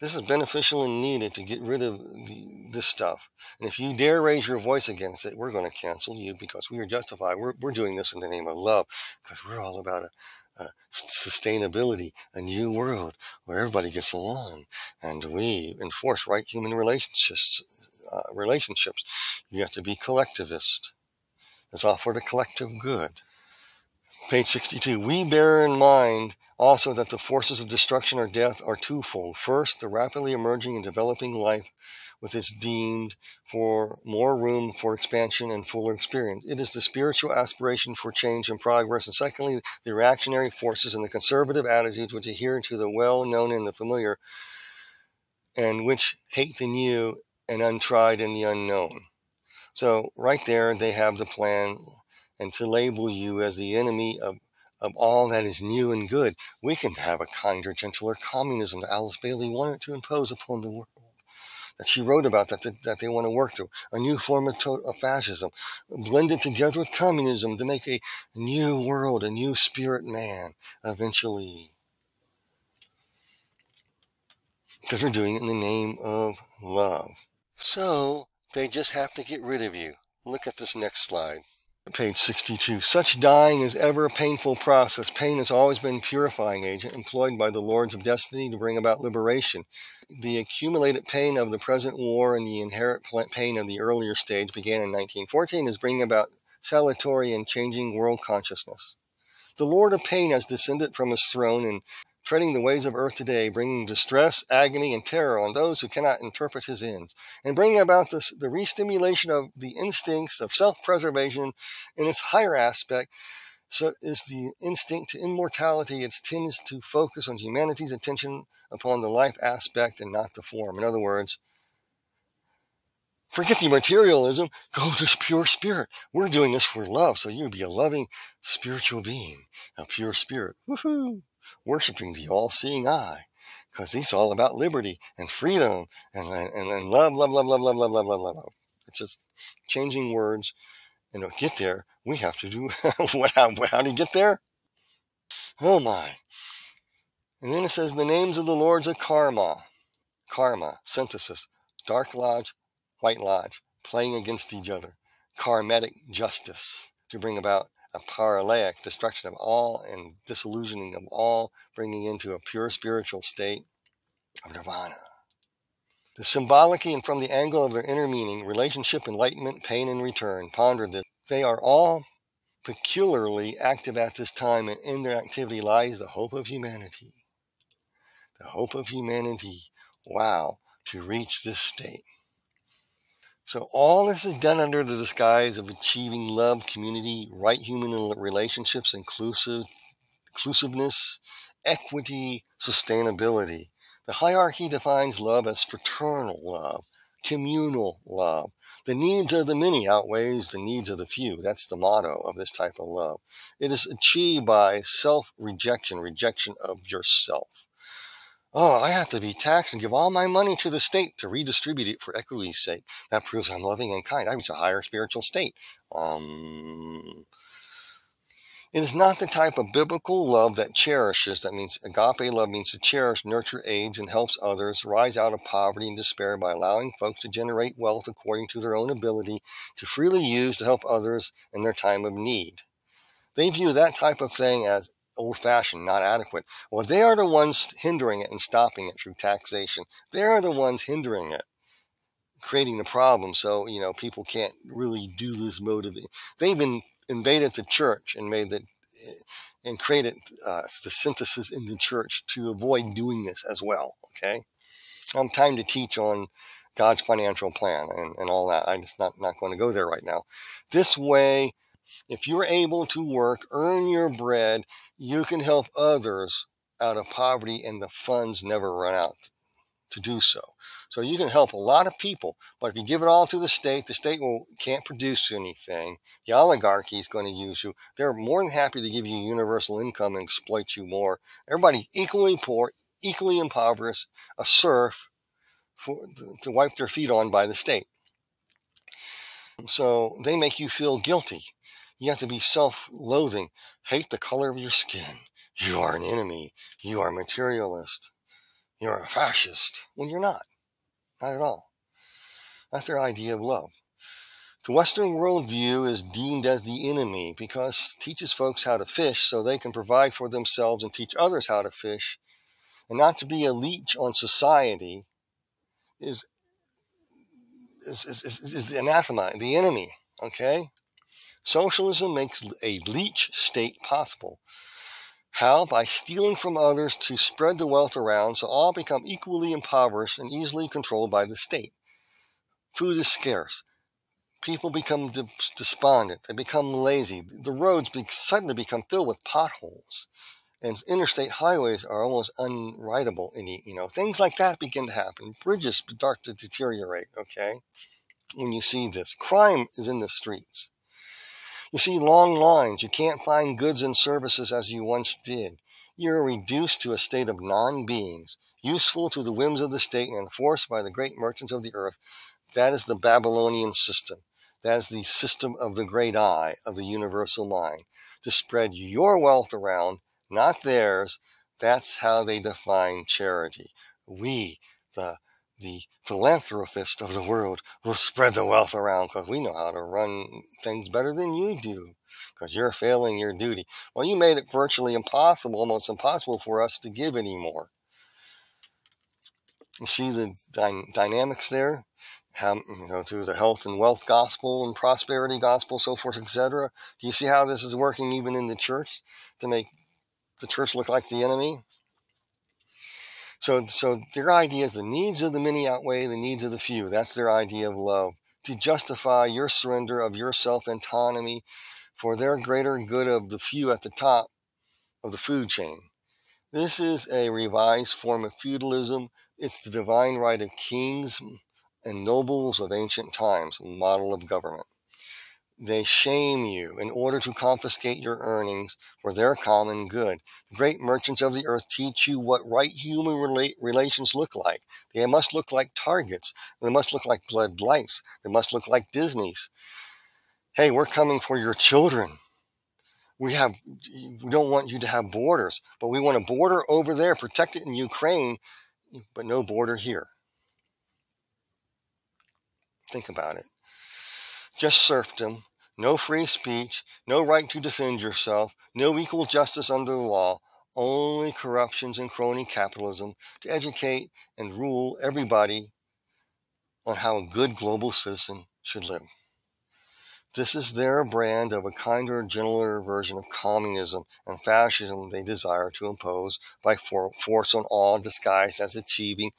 This is beneficial and needed to get rid of the, this stuff. And if you dare raise your voice against it, we're going to cancel you because we are justified. We're, we're doing this in the name of love because we're all about a, sustainability, a new world where everybody gets along, and we enforce right human relationships. Uh, relationships. You have to be collectivist. It's all for the collective good. Page 62. We bear in mind also that the forces of destruction or death are twofold. First, the rapidly emerging and developing life with its deemed for more room for expansion and fuller experience. It is the spiritual aspiration for change and progress. And secondly, the reactionary forces and the conservative attitudes which adhere to the well known and the familiar and which hate the new and untried and the unknown. So, right there, they have the plan and to label you as the enemy of, of all that is new and good. We can have a kinder, gentler communism that Alice Bailey wanted to impose upon the world. That she wrote about that, that, that they want to work through. A new form of, to- of fascism, blended together with communism to make a new world, a new spirit man, eventually. Because they're doing it in the name of love. So, they just have to get rid of you. Look at this next slide. Page 62. Such dying is ever a painful process. Pain has always been purifying agent employed by the lords of destiny to bring about liberation. The accumulated pain of the present war and the inherent pain of the earlier stage began in 1914 is bringing about salutary and changing world consciousness. The Lord of Pain has descended from his throne and treading the ways of earth today, bringing distress, agony, and terror on those who cannot interpret his ends, and bringing about this, the restimulation of the instincts of self-preservation in its higher aspect. So is the instinct to immortality. It tends to focus on humanity's attention upon the life aspect and not the form. In other words, forget the materialism, go to pure spirit. We're doing this for love, so you be a loving spiritual being, a pure spirit. Woohoo! Worshiping the all-seeing eye because he's all about liberty and freedom and, and, and love, love, love, love, love, love, love, love, love. It's just changing words. And to get there, we have to do <laughs> what, how, how do you get there? Oh my. And then it says the names of the lords of karma. Karma, synthesis, dark lodge, white lodge, playing against each other. Karmatic justice to bring about a paralaic destruction of all and disillusioning of all, bringing into a pure spiritual state of nirvana. The symbolically and from the angle of their inner meaning, relationship, enlightenment, pain, and return, ponder this. They are all peculiarly active at this time, and in their activity lies the hope of humanity. The hope of humanity, wow, to reach this state. So all this is done under the disguise of achieving love, community, right human relationships, inclusive, inclusiveness, equity, sustainability. The hierarchy defines love as fraternal love, communal love. The needs of the many outweighs the needs of the few. That's the motto of this type of love. It is achieved by self-rejection, rejection of yourself. Oh, I have to be taxed and give all my money to the state to redistribute it for equity's sake. That proves I'm loving and kind. I reach a higher spiritual state. Um, it is not the type of biblical love that cherishes. That means agape love means to cherish, nurture, aids, and helps others rise out of poverty and despair by allowing folks to generate wealth according to their own ability to freely use to help others in their time of need. They view that type of thing as old fashioned, not adequate. Well, they are the ones hindering it and stopping it through taxation. They are the ones hindering it, creating the problem. So, you know, people can't really do this mode of. They've been invaded the church and made eh, and created uh, the synthesis in the church to avoid doing this as well. Okay. I'm time to teach on God's financial plan and, and all that. I'm just not, not going to go there right now. This way, if you're able to work, earn your bread, you can help others out of poverty and the funds never run out to do so. So you can help a lot of people, but if you give it all to the state, the state will can't produce anything. The oligarchy is going to use you. They're more than happy to give you universal income and exploit you more. Everybody's equally poor, equally impoverished, a serf for, to wipe their feet on by the state. So they make you feel guilty You have to be self loathing, hate the color of your skin. You are an enemy. You are a materialist. You're a fascist. When you're not. Not at all. That's their idea of love. The Western worldview is deemed as the enemy because it teaches folks how to fish so they can provide for themselves and teach others how to fish. And not to be a leech on society is, is, is, is the anathema, the enemy. Okay? Socialism makes a leech state possible. How? By stealing from others to spread the wealth around so all become equally impoverished and easily controlled by the state. Food is scarce. People become despondent. They become lazy. The roads suddenly become filled with potholes. And interstate highways are almost unrideable. Any, you know, things like that begin to happen. Bridges start to deteriorate, okay? When you see this. Crime is in the streets. You see long lines. You can't find goods and services as you once did. You're reduced to a state of non-beings, useful to the whims of the state and enforced by the great merchants of the earth. That is the Babylonian system. That is the system of the great eye of the universal mind. To spread your wealth around, not theirs. That's how they define charity. We, the the philanthropist of the world will spread the wealth around because we know how to run things better than you do because you're failing your duty. Well, you made it virtually impossible, almost impossible for us to give anymore. You see the dy- dynamics there? How, you know, through the health and wealth gospel and prosperity gospel, so forth, etc. Do you see how this is working even in the church to make the church look like the enemy? So, so their idea is the needs of the many outweigh the needs of the few. That's their idea of love. To justify your surrender of your self autonomy for their greater good of the few at the top of the food chain. This is a revised form of feudalism. It's the divine right of kings and nobles of ancient times, model of government. They shame you in order to confiscate your earnings for their common good. The great merchants of the earth teach you what right human rela- relations look like. They must look like targets. They must look like Bud Lights. They must look like Disney's. Hey, we're coming for your children. We have, we don't want you to have borders, but we want a border over there protected in Ukraine, but no border here. Think about it. Just serfdom, no free speech, no right to defend yourself, no equal justice under the law, only corruptions and crony capitalism to educate and rule everybody on how a good global citizen should live. This is their brand of a kinder, gentler version of communism and fascism they desire to impose by force on all disguised as achieving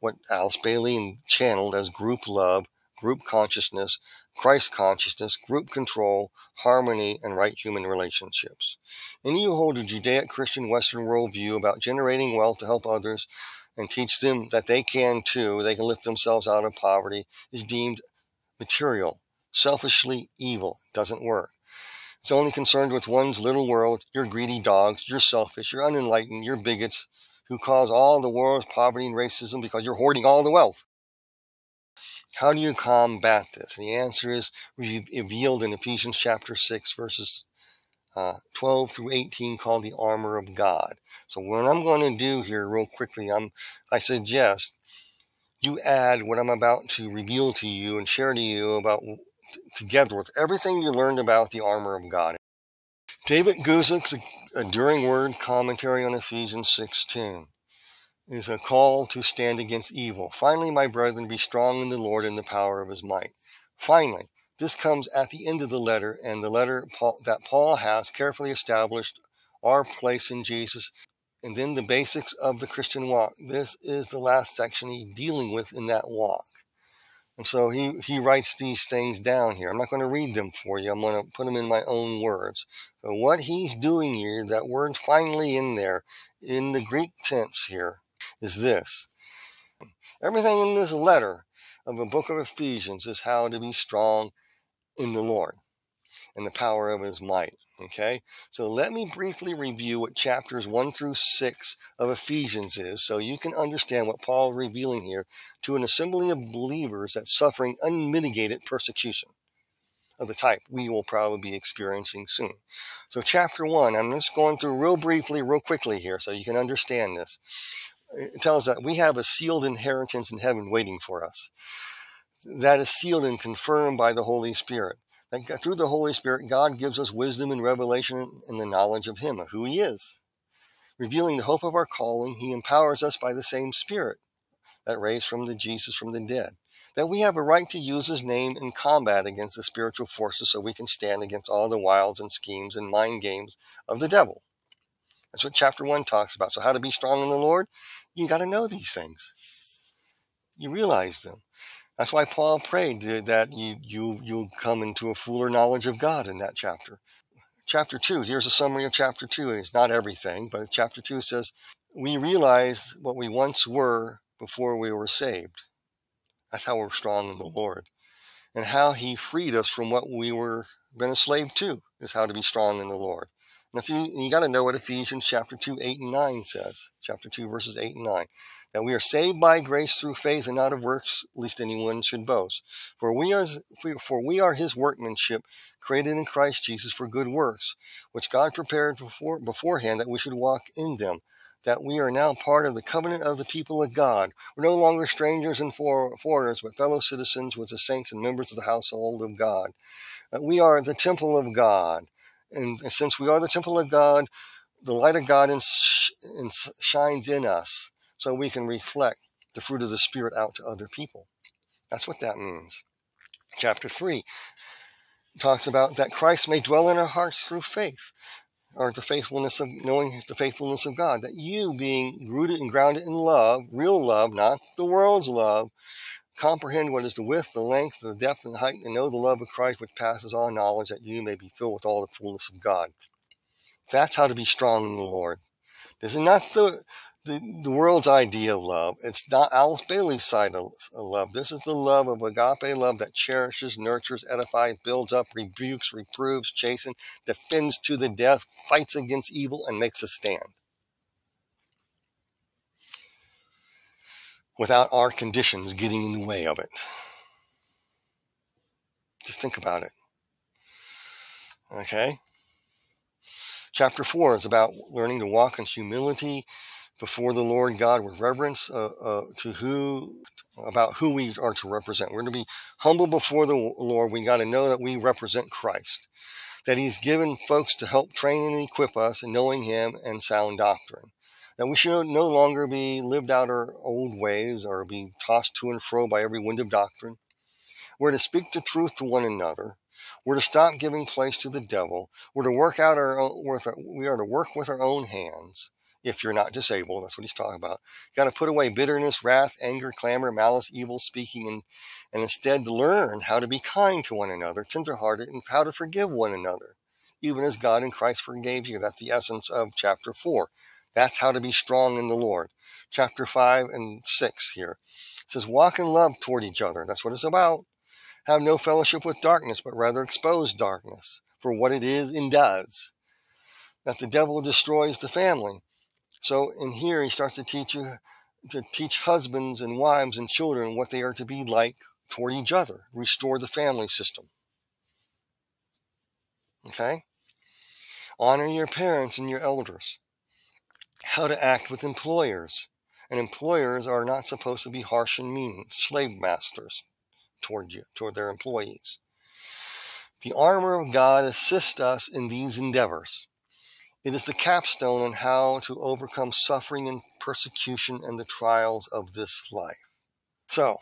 what Alice Bailey channeled as group love, group consciousness, Christ consciousness, group control, harmony, and right human relationships. Any who hold a Judaic Christian Western worldview about generating wealth to help others and teach them that they can too, they can lift themselves out of poverty, is deemed material, selfishly evil, doesn't work. It's only concerned with one's little world. You're greedy dogs, you're selfish, you're unenlightened, you're bigots who cause all the world's poverty and racism because you're hoarding all the wealth. How do you combat this? And the answer is revealed in Ephesians chapter 6, verses uh, 12 through 18, called the armor of God. So, what I'm going to do here, real quickly, I'm, I suggest you add what I'm about to reveal to you and share to you about together with everything you learned about the armor of God. David Guzik's enduring word commentary on Ephesians 16 is a call to stand against evil. Finally, my brethren, be strong in the Lord and the power of his might. Finally, this comes at the end of the letter, and the letter Paul, that Paul has carefully established our place in Jesus, and then the basics of the Christian walk. This is the last section he's dealing with in that walk. And so he, he writes these things down here. I'm not going to read them for you. I'm going to put them in my own words. So what he's doing here, that word finally in there, in the Greek tense here, is this. Everything in this letter of the book of Ephesians is how to be strong in the Lord and the power of his might. Okay? So let me briefly review what chapters 1 through 6 of Ephesians is so you can understand what Paul is revealing here to an assembly of believers that's suffering unmitigated persecution. of the type we will probably be experiencing soon. So, chapter one, I'm just going through real briefly, real quickly here so you can understand this. It tells us that we have a sealed inheritance in heaven waiting for us. That is sealed and confirmed by the Holy Spirit. That through the Holy Spirit, God gives us wisdom and revelation and the knowledge of Him, of who He is. Revealing the hope of our calling, He empowers us by the same Spirit that raised from the Jesus from the dead that we have a right to use his name in combat against the spiritual forces so we can stand against all the wiles and schemes and mind games of the devil. That's what chapter 1 talks about. So, how to be strong in the Lord? You got to know these things. You realize them. That's why Paul prayed that you, you, you come into a fuller knowledge of God in that chapter. Chapter 2, here's a summary of chapter 2. It's not everything, but chapter 2 says, We realize what we once were before we were saved. That's how we're strong in the Lord. And how he freed us from what we were been a slave to is how to be strong in the Lord. And if you you got to know what Ephesians chapter 2, 8 and 9 says. Chapter 2, verses 8 and 9. That we are saved by grace through faith and not of works, lest anyone should boast. For we are for we are his workmanship, created in Christ Jesus for good works, which God prepared before, beforehand that we should walk in them that we are now part of the covenant of the people of God. We're no longer strangers and foreigners, but fellow citizens with the saints and members of the household of God. Uh, we are the temple of God. And, since we are the temple of God, the light of God in, in, shines in us so we can reflect the fruit of the Spirit out to other people. That's what that means. Chapter 3 talks about that Christ may dwell in our hearts through faith or the faithfulness of knowing the faithfulness of God. That you, being rooted and grounded in love, real love, not the world's love, comprehend what is the width, the length, the depth, and the height, and know the love of Christ which passes all knowledge, that you may be filled with all the fullness of God. That's how to be strong in the Lord. This is not the the, the world's idea of love. It's not Alice Bailey's side of, of love. This is the love of agape love that cherishes, nurtures, edifies, builds up, rebukes, reproves, chastens, defends to the death, fights against evil, and makes a stand. Without our conditions getting in the way of it. Just think about it. Okay? Chapter 4 is about learning to walk in humility before the Lord God with reverence uh, uh, to who about who we are to represent. We're to be humble before the Lord. We got to know that we represent Christ, that He's given folks to help train and equip us in knowing Him and sound doctrine. That we should no longer be lived out our old ways or be tossed to and fro by every wind of doctrine. We're to speak the truth to one another. We're to stop giving place to the devil. We're to work out our own, we are to work with our own hands if you're not disabled. That's what he's talking about. You got to put away bitterness, wrath, anger, clamor, malice, evil speaking, and, and instead learn how to be kind to one another, tenderhearted, and how to forgive one another, even as God in Christ forgave you. That's the essence of chapter 4. That's how to be strong in the Lord. Chapter 5 and 6 here. It says, Walk in love toward each other. That's what it's about. Have no fellowship with darkness, but rather expose darkness for what it is and does. That the devil destroys the family so in here, he starts to teach you to teach husbands and wives and children what they are to be like toward each other, restore the family system. Okay? Honor your parents and your elders. How to act with employers. And employers are not supposed to be harsh and mean, slave masters toward you, toward their employees. The armor of God assists us in these endeavors. It is the capstone on how to overcome suffering and persecution and the trials of this life. So,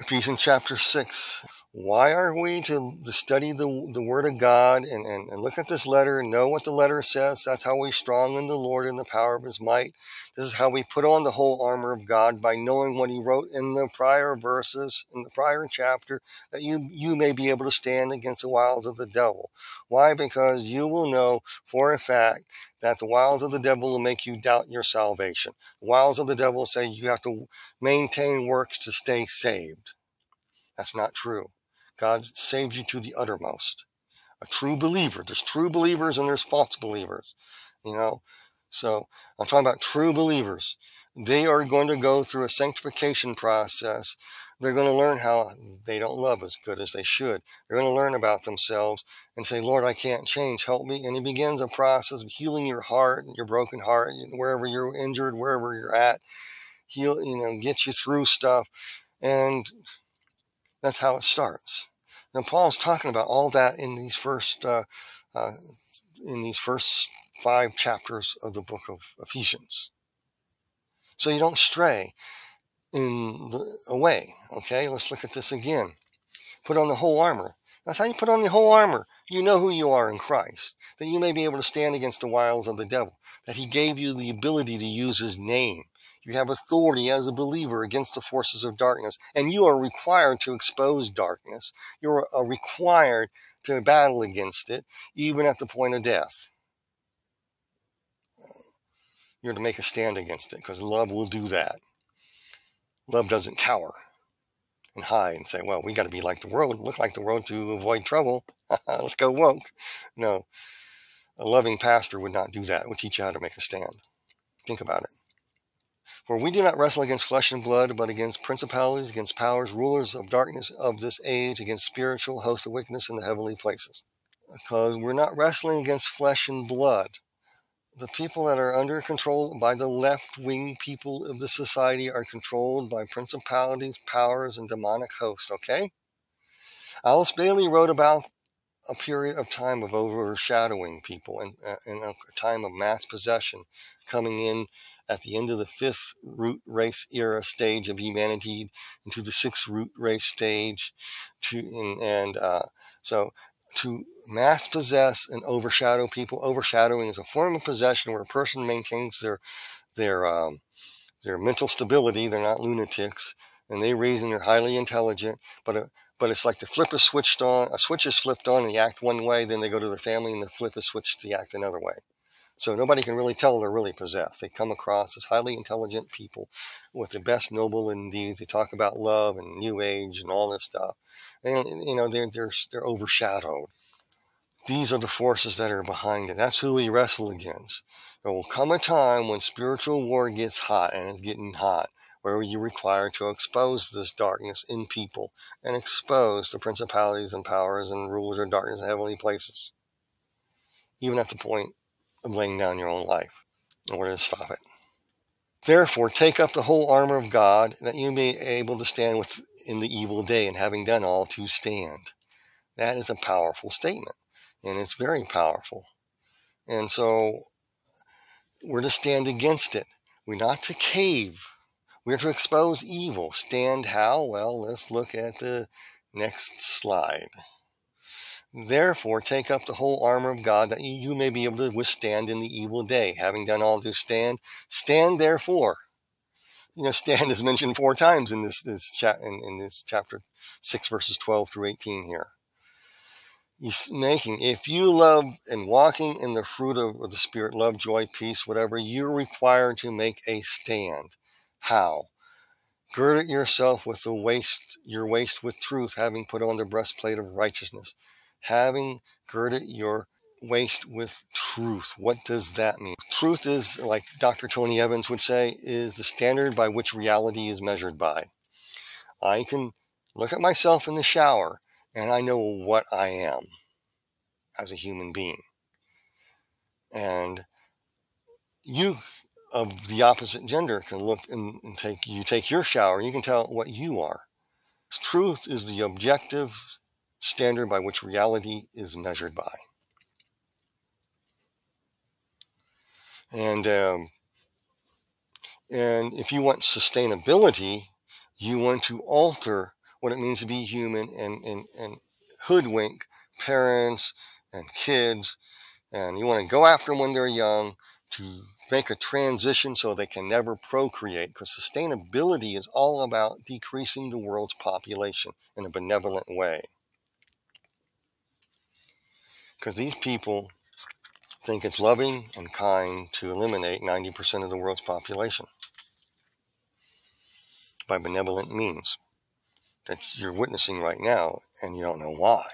Ephesians chapter 6 why are we to, to study the, the Word of God and, and, and look at this letter and know what the letter says? That's how we strong in the Lord in the power of His might. This is how we put on the whole armor of God by knowing what He wrote in the prior verses, in the prior chapter, that you, you may be able to stand against the wiles of the devil. Why? Because you will know for a fact that the wiles of the devil will make you doubt your salvation. The wiles of the devil say you have to maintain works to stay saved. That's not true. God saves you to the uttermost. A true believer. There's true believers and there's false believers. You know, So I'm talking about true believers. They are going to go through a sanctification process. They're going to learn how they don't love as good as they should. They're going to learn about themselves and say, Lord, I can't change. Help me. And He begins a process of healing your heart, your broken heart, wherever you're injured, wherever you're at. Heal, you know, get you through stuff. And that's how it starts. Now, Paul's talking about all that in these first, uh, uh, in these first five chapters of the book of Ephesians. So you don't stray in the away. Okay, let's look at this again. Put on the whole armor. That's how you put on the whole armor. You know who you are in Christ, that you may be able to stand against the wiles of the devil, that he gave you the ability to use his name. You have authority as a believer against the forces of darkness, and you are required to expose darkness. You're uh, required to battle against it, even at the point of death. You're to make a stand against it because love will do that. Love doesn't cower and hide and say, well, we got to be like the world, look like the world to avoid trouble. <laughs> Let's go woke. No, a loving pastor would not do that. Would teach you how to make a stand. Think about it. For we do not wrestle against flesh and blood, but against principalities, against powers, rulers of darkness of this age, against spiritual hosts of wickedness in the heavenly places. Because we're not wrestling against flesh and blood the people that are under control by the left wing people of the society are controlled by principalities, powers, and demonic hosts, okay? Alice Bailey wrote about a period of time of overshadowing people and, uh, and a time of mass possession coming in at the end of the fifth root race era stage of humanity into the sixth root race stage to and, and uh, so to mass possess and overshadow people. Overshadowing is a form of possession where a person maintains their their um, their mental stability. They're not lunatics, and they reason. They're highly intelligent, but a, uh, but it's like the flip is switched on. A switch is flipped on, and they act one way. Then they go to their family, and the flip is switched to act another way. So nobody can really tell they're really possessed. They come across as highly intelligent people with the best noble in deeds. They talk about love and New Age and all this stuff, and you know they're they're they're overshadowed. These are the forces that are behind it. That's who we wrestle against. There will come a time when spiritual war gets hot, and it's getting hot, where you require to expose this darkness in people and expose the principalities and powers and rulers of darkness in heavenly places, even at the point of laying down your own life in order to stop it. Therefore, take up the whole armor of God, that you may be able to stand with in the evil day, and having done all, to stand. That is a powerful statement and it's very powerful. And so we're to stand against it. We're not to cave. We're to expose evil. Stand how? Well, let's look at the next slide. Therefore, take up the whole armor of God that you may be able to withstand in the evil day. Having done all to stand, stand therefore. You know, stand <laughs> is mentioned four times in this, this chat in, in this chapter six, verses 12 through 18 here he's making if you love and walking in the fruit of the spirit love joy peace whatever you're required to make a stand how gird it yourself with the waist your waist with truth having put on the breastplate of righteousness having girded your waist with truth what does that mean truth is like dr tony evans would say is the standard by which reality is measured by i can look at myself in the shower and I know what I am as a human being. And you of the opposite gender can look and, and take you take your shower, you can tell what you are. Truth is the objective standard by which reality is measured by. And um, and if you want sustainability, you want to alter what it means to be human and, and, and hoodwink parents and kids. And you want to go after them when they're young to make a transition so they can never procreate because sustainability is all about decreasing the world's population in a benevolent way. Because these people think it's loving and kind to eliminate 90% of the world's population by benevolent means that you're witnessing right now and you don't know why.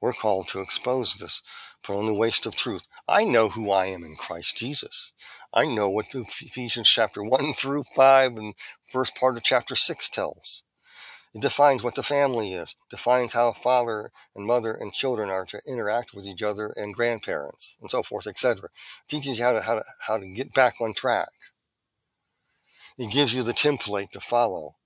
We're called to expose this, put on the of truth. I know who I am in Christ Jesus. I know what Ephesians chapter 1 through 5 and first part of chapter 6 tells. It defines what the family is, defines how father and mother and children are to interact with each other and grandparents and so forth, etc. Teaches you how to, how to, how to get back on track. It gives you the template to follow.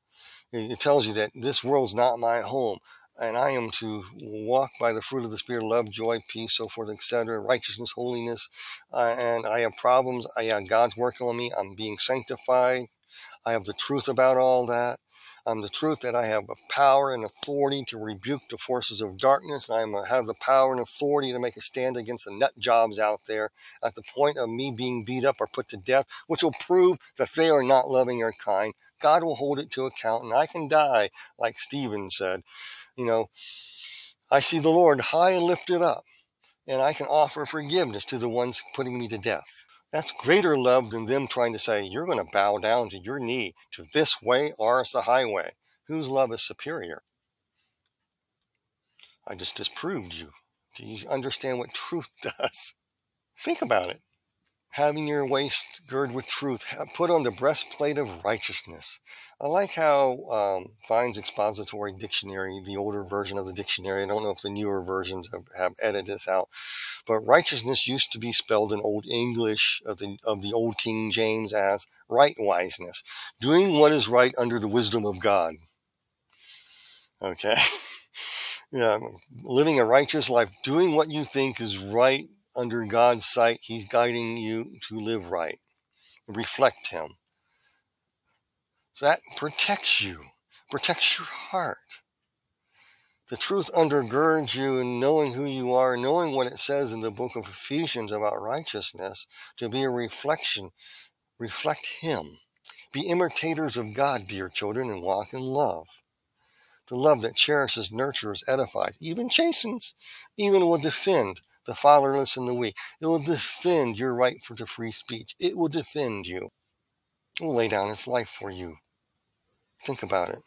It tells you that this world's not my home and I am to walk by the fruit of the Spirit, love, joy, peace, so forth, etc., righteousness, holiness, uh, and I have problems. I, yeah, God's working on me. I'm being sanctified. I have the truth about all that. I'm the truth that I have the power and authority to rebuke the forces of darkness. I have the power and authority to make a stand against the nut jobs out there at the point of me being beat up or put to death, which will prove that they are not loving or kind. God will hold it to account, and I can die, like Stephen said. You know, I see the Lord high and lifted up, and I can offer forgiveness to the ones putting me to death. That's greater love than them trying to say, you're going to bow down to your knee to this way or it's the highway. Whose love is superior? I just disproved you. Do you understand what truth <laughs> does? Think about it having your waist girded with truth, put on the breastplate of righteousness. I like how um, Vine's expository dictionary, the older version of the dictionary, I don't know if the newer versions have, have edited this out, but righteousness used to be spelled in Old English of the, of the Old King James as right wiseness, doing what is right under the wisdom of God. Okay. <laughs> yeah, living a righteous life, doing what you think is right under God's sight, He's guiding you to live right, reflect Him. So that protects you, protects your heart. The truth undergirds you in knowing who you are, knowing what it says in the book of Ephesians about righteousness, to be a reflection. Reflect Him. Be imitators of God, dear children, and walk in love. The love that cherishes, nurtures, edifies, even chastens, even will defend, the fatherless and the weak. It will defend your right for, to free speech. It will defend you. It will lay down its life for you. Think about it.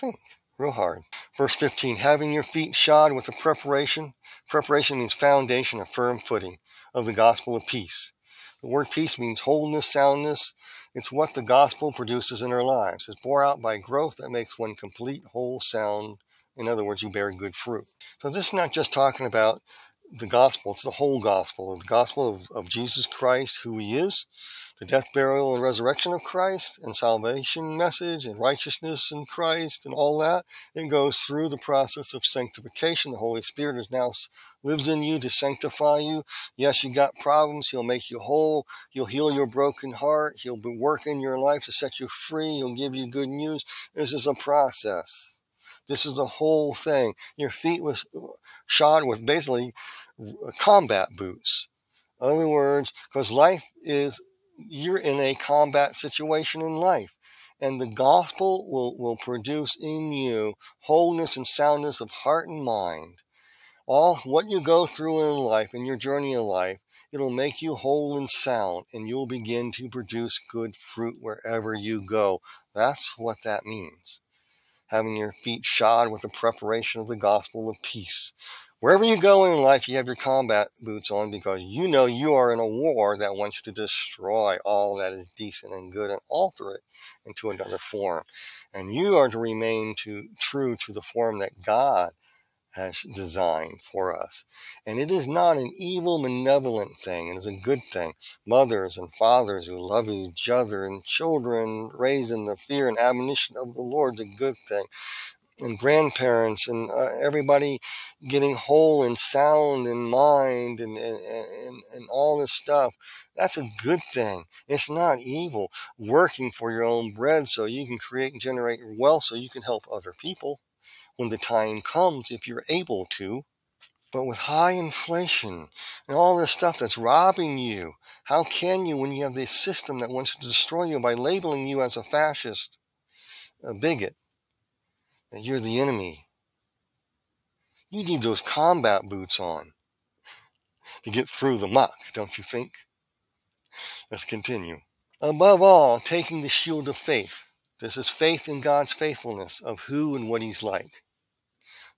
Think real hard. Verse 15, having your feet shod with the preparation. Preparation means foundation, a firm footing of the gospel of peace. The word peace means wholeness, soundness. It's what the gospel produces in our lives. It's bore out by growth that makes one complete, whole, sound, in other words, you bear good fruit. So this is not just talking about the gospel, it's the whole gospel, the gospel of, of Jesus Christ, who he is, the death, burial, and resurrection of Christ, and salvation message, and righteousness in Christ, and all that. It goes through the process of sanctification. The Holy Spirit is now lives in you to sanctify you. Yes, you got problems. He'll make you whole. He'll heal your broken heart. He'll be working your life to set you free. He'll give you good news. This is a process. This is the whole thing. Your feet was shod with basically combat boots. In other words, because life is, you're in a combat situation in life. And the gospel will, will produce in you wholeness and soundness of heart and mind. All what you go through in life, in your journey of life, it'll make you whole and sound, and you'll begin to produce good fruit wherever you go. That's what that means having your feet shod with the preparation of the gospel of peace. Wherever you go in life, you have your combat boots on because you know you are in a war that wants to destroy all that is decent and good and alter it into another form. And you are to remain to, true to the form that God has designed for us. And it is not an evil, malevolent thing. It is a good thing. Mothers and fathers who love each other and children raised in the fear and admonition of the Lord is a good thing. And grandparents and uh, everybody getting whole and sound in mind and, and, and, and all this stuff. That's a good thing. It's not evil. Working for your own bread so you can create and generate wealth so you can help other people when the time comes if you're able to. But with high inflation and all this stuff that's robbing you, how can you when you have this system that wants to destroy you by labeling you as a fascist, a bigot, that you're the enemy? You need those combat boots on <laughs> to get through the muck, don't you think? Let's continue. Above all, taking the shield of faith. This is faith in God's faithfulness of who and what He's like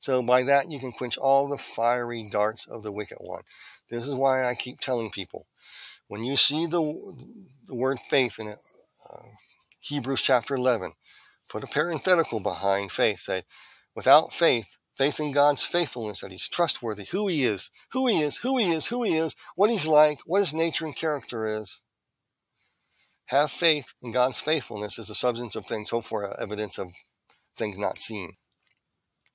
So by that you can quench all the fiery darts of the wicked one. This is why I keep telling people when you see the, the word faith in it, uh, Hebrews chapter 11, put a parenthetical behind faith. Say, without faith, faith in God's faithfulness, that He's trustworthy, who He is, who He is, who He is, who He is, what He's like, what His nature and character is. Have faith in God's faithfulness is the substance of things hoped for, evidence of things not seen.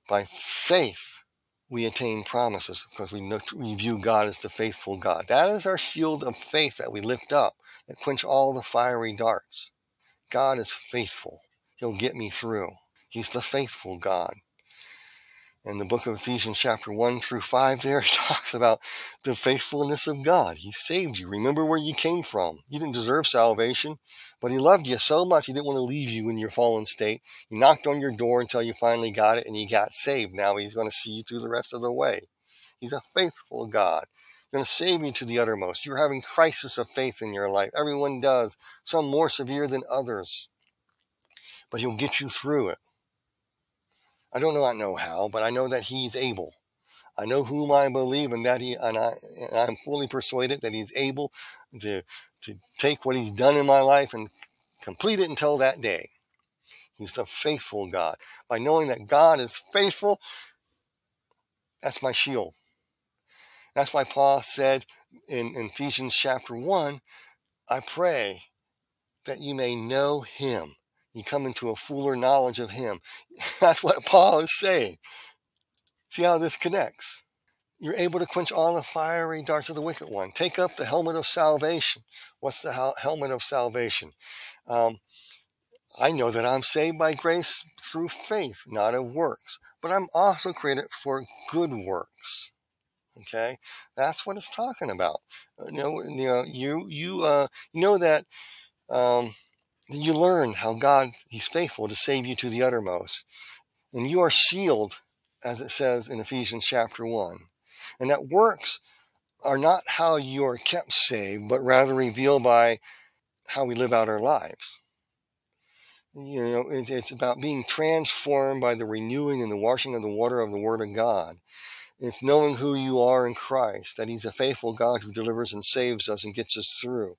By faith, we attain promises because we, know, we view God as the faithful God. That is our shield of faith that we lift up that quench all the fiery darts. God is faithful. He'll get me through. He's the faithful God in the book of Ephesians, chapter 1 through 5, there, <laughs> talks about the faithfulness of God. He saved you. Remember where you came from. You didn't deserve salvation, but He loved you so much He didn't want to leave you in your fallen state. He knocked on your door until you finally got it and you got saved. Now He's going to see you through the rest of the way. He's a faithful God. He's going to save you to the uttermost. You're having crisis of faith in your life. Everyone does, some more severe than others. But He'll get you through it. I don't know, I know how, but I know that he's able. I know whom I believe, and that he and I and I'm fully persuaded that he's able to to take what he's done in my life and complete it until that day. He's the faithful God. By knowing that God is faithful, that's my shield. That's why Paul said in, in Ephesians chapter 1, I pray that you may know him you come into a fuller knowledge of Him. <laughs> That's what Paul is saying. See how this connects. You're able to quench all the fiery darts of the wicked one. Take up the helmet of salvation. What's the helmet of salvation? Um, I know that I'm saved by grace through faith, not of works, but I'm also created for good works. Okay, that's what it's talking about. You know, you know, you you uh, you know that um, you learn how God, He's faithful to save you to the uttermost. And you are sealed, as it says in Ephesians chapter 1. And that works are not how you are kept saved, but rather revealed by how we live out our lives. You know, it's about being transformed by the renewing and the washing of the water of the Word of God. It's knowing who you are in Christ, that He's a faithful God who delivers and saves us and gets us through.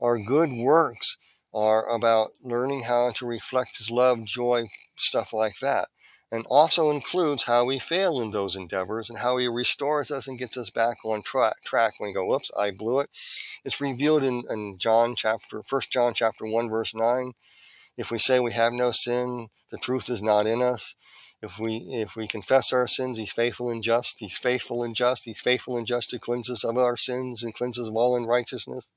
Our good works are about learning how to reflect his love, joy, stuff like that. And also includes how we fail in those endeavors and how he restores us and gets us back on track, track when we go, whoops, I blew it. It's revealed in, in John chapter, 1 John chapter 1, verse 9. If we say we have no sin, the truth is not in us. If we if we confess our sins, he's faithful and just. He's faithful and just. He's faithful and just to cleanse us of our sins and cleanse us of all unrighteousness.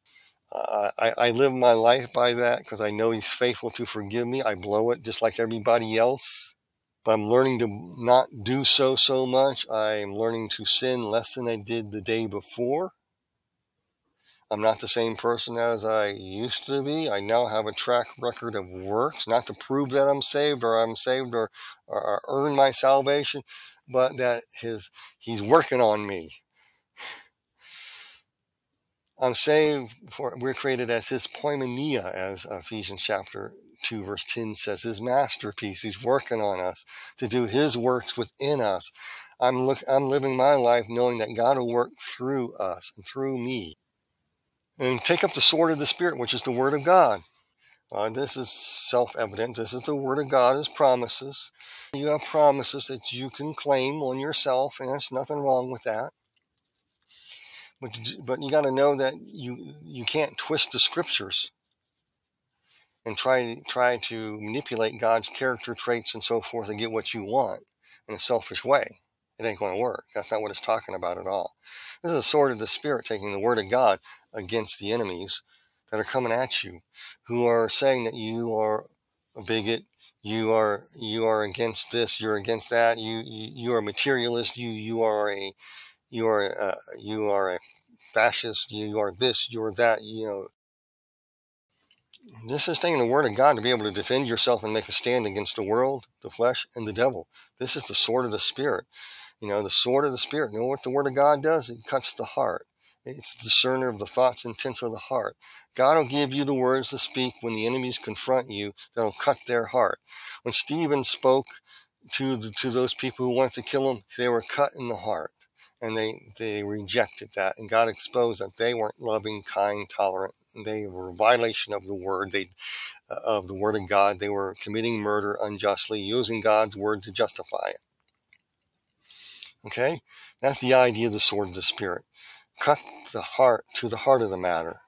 I, I live my life by that because I know He's faithful to forgive me. I blow it just like everybody else. But I'm learning to not do so so much. I'm learning to sin less than I did the day before. I'm not the same person as I used to be. I now have a track record of works, not to prove that I'm saved or I'm saved or, or, or earn my salvation, but that his He's working on me. I'm saved for we're created as his poimania, as Ephesians chapter 2 verse 10 says, his masterpiece. He's working on us to do his works within us. I'm look I'm living my life knowing that God will work through us and through me. And take up the sword of the Spirit, which is the word of God. Uh, this is self-evident. This is the word of God, his promises. You have promises that you can claim on yourself, and there's nothing wrong with that. But, but you got to know that you you can't twist the scriptures and try try to manipulate God's character traits and so forth and get what you want in a selfish way. It ain't going to work. That's not what it's talking about at all. This is a sword of the Spirit, taking the word of God against the enemies that are coming at you, who are saying that you are a bigot, you are you are against this, you're against that, you you, you are a materialist, you you are a you are uh, you are a fascist, you are this, you are that, you know. This is taking the word of God to be able to defend yourself and make a stand against the world, the flesh, and the devil. This is the sword of the spirit. You know, the sword of the spirit. You know what the word of God does? It cuts the heart. It's the discerner of the thoughts and intents of the heart. God will give you the words to speak when the enemies confront you that'll cut their heart. When Stephen spoke to the, to those people who wanted to kill him, they were cut in the heart, and they they rejected that, and God exposed that they weren't loving, kind, tolerant. They were a violation of the word. They uh, of the word of God. They were committing murder unjustly, using God's word to justify it. Okay, that's the idea of the sword of the spirit. Cut the heart to the heart of the matter.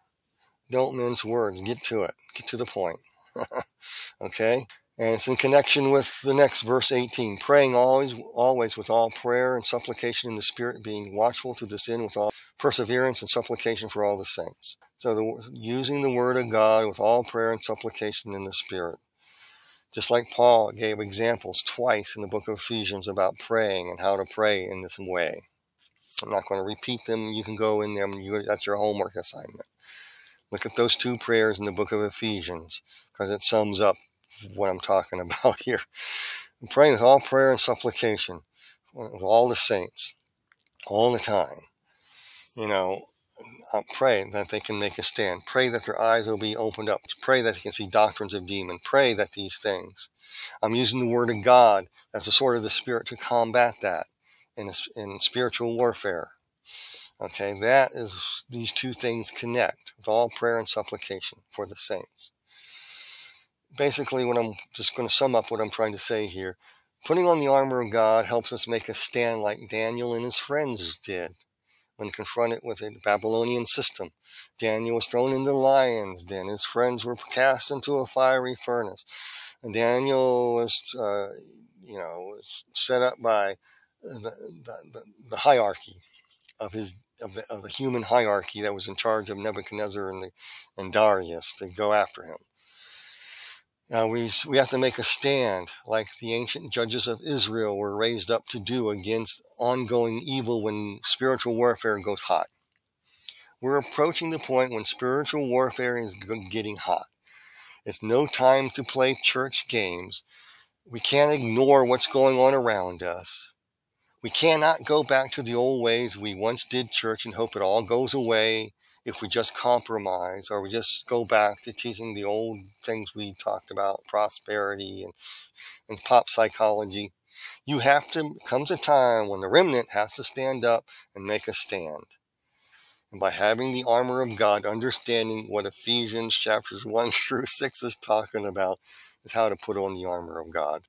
Don't mince words. Get to it. Get to the point. <laughs> okay? And it's in connection with the next verse 18. Praying always, always with all prayer and supplication in the Spirit, being watchful to this end with all perseverance and supplication for all the saints. So the, using the Word of God with all prayer and supplication in the Spirit. Just like Paul gave examples twice in the book of Ephesians about praying and how to pray in this way. I'm not going to repeat them. You can go in them. You, that's your homework assignment. Look at those two prayers in the book of Ephesians because it sums up what I'm talking <laughs> about here. I'm praying with all prayer and supplication with all the saints all the time. You know, I'll pray that they can make a stand. Pray that their eyes will be opened up. Pray that they can see doctrines of demon. Pray that these things. I'm using the word of God as a sword of the spirit to combat that in, in spiritual warfare. Okay, that is, these two things connect with all prayer and supplication for the saints. Basically, what I'm just going to sum up what I'm trying to say here putting on the armor of God helps us make a stand like Daniel and his friends did when confronted with a Babylonian system. Daniel was thrown into the lion's den. His friends were cast into a fiery furnace. And Daniel was, uh, you know, set up by the, the, the hierarchy of his of the, of the human hierarchy that was in charge of Nebuchadnezzar and, the, and Darius to go after him. Now we, we have to make a stand like the ancient judges of Israel were raised up to do against ongoing evil when spiritual warfare goes hot. We're approaching the point when spiritual warfare is getting hot. It's no time to play church games. We can't ignore what's going on around us. We cannot go back to the old ways we once did church and hope it all goes away if we just compromise or we just go back to teaching the old things we talked about, prosperity and, and pop psychology. You have to, comes a time when the remnant has to stand up and make a stand. And by having the armor of God, understanding what Ephesians chapters <laughs> 1 through 6 is talking about, is how to put on the armor of God.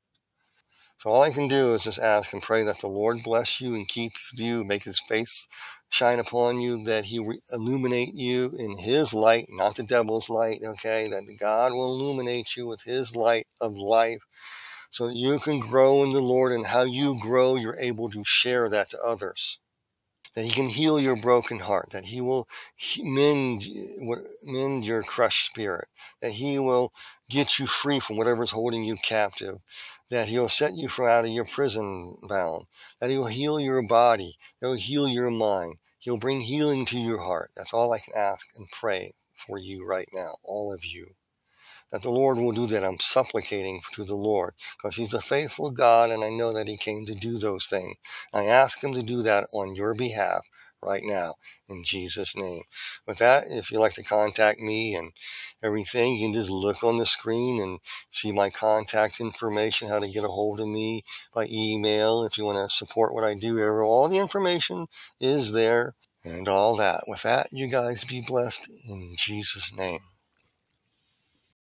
So all I can do is just ask and pray that the Lord bless you and keep you, make his face shine upon you, that he re- illuminate you in his light, not the devil's light, okay? That God will illuminate you with his light of life so that you can grow in the Lord and how you grow, you're able to share that to others that he can heal your broken heart, that he will mend, mend your crushed spirit, that he will get you free from whatever is holding you captive, that he'll set you from out of your prison bound, that he will heal your body, that he'll heal your mind, he'll bring healing to your heart. That's all I can ask and pray for you right now, all of you that the Lord will do that. I'm supplicating to the Lord because He's a faithful God and I know that He came to do those things. I ask Him to do that on your behalf right now in Jesus' name. With that, if you'd like to contact me and everything, you can just look on the screen and see my contact information, how to get a hold of me by email if you want to support what I do. All the information is there and all that. With that, you guys be blessed in Jesus' name.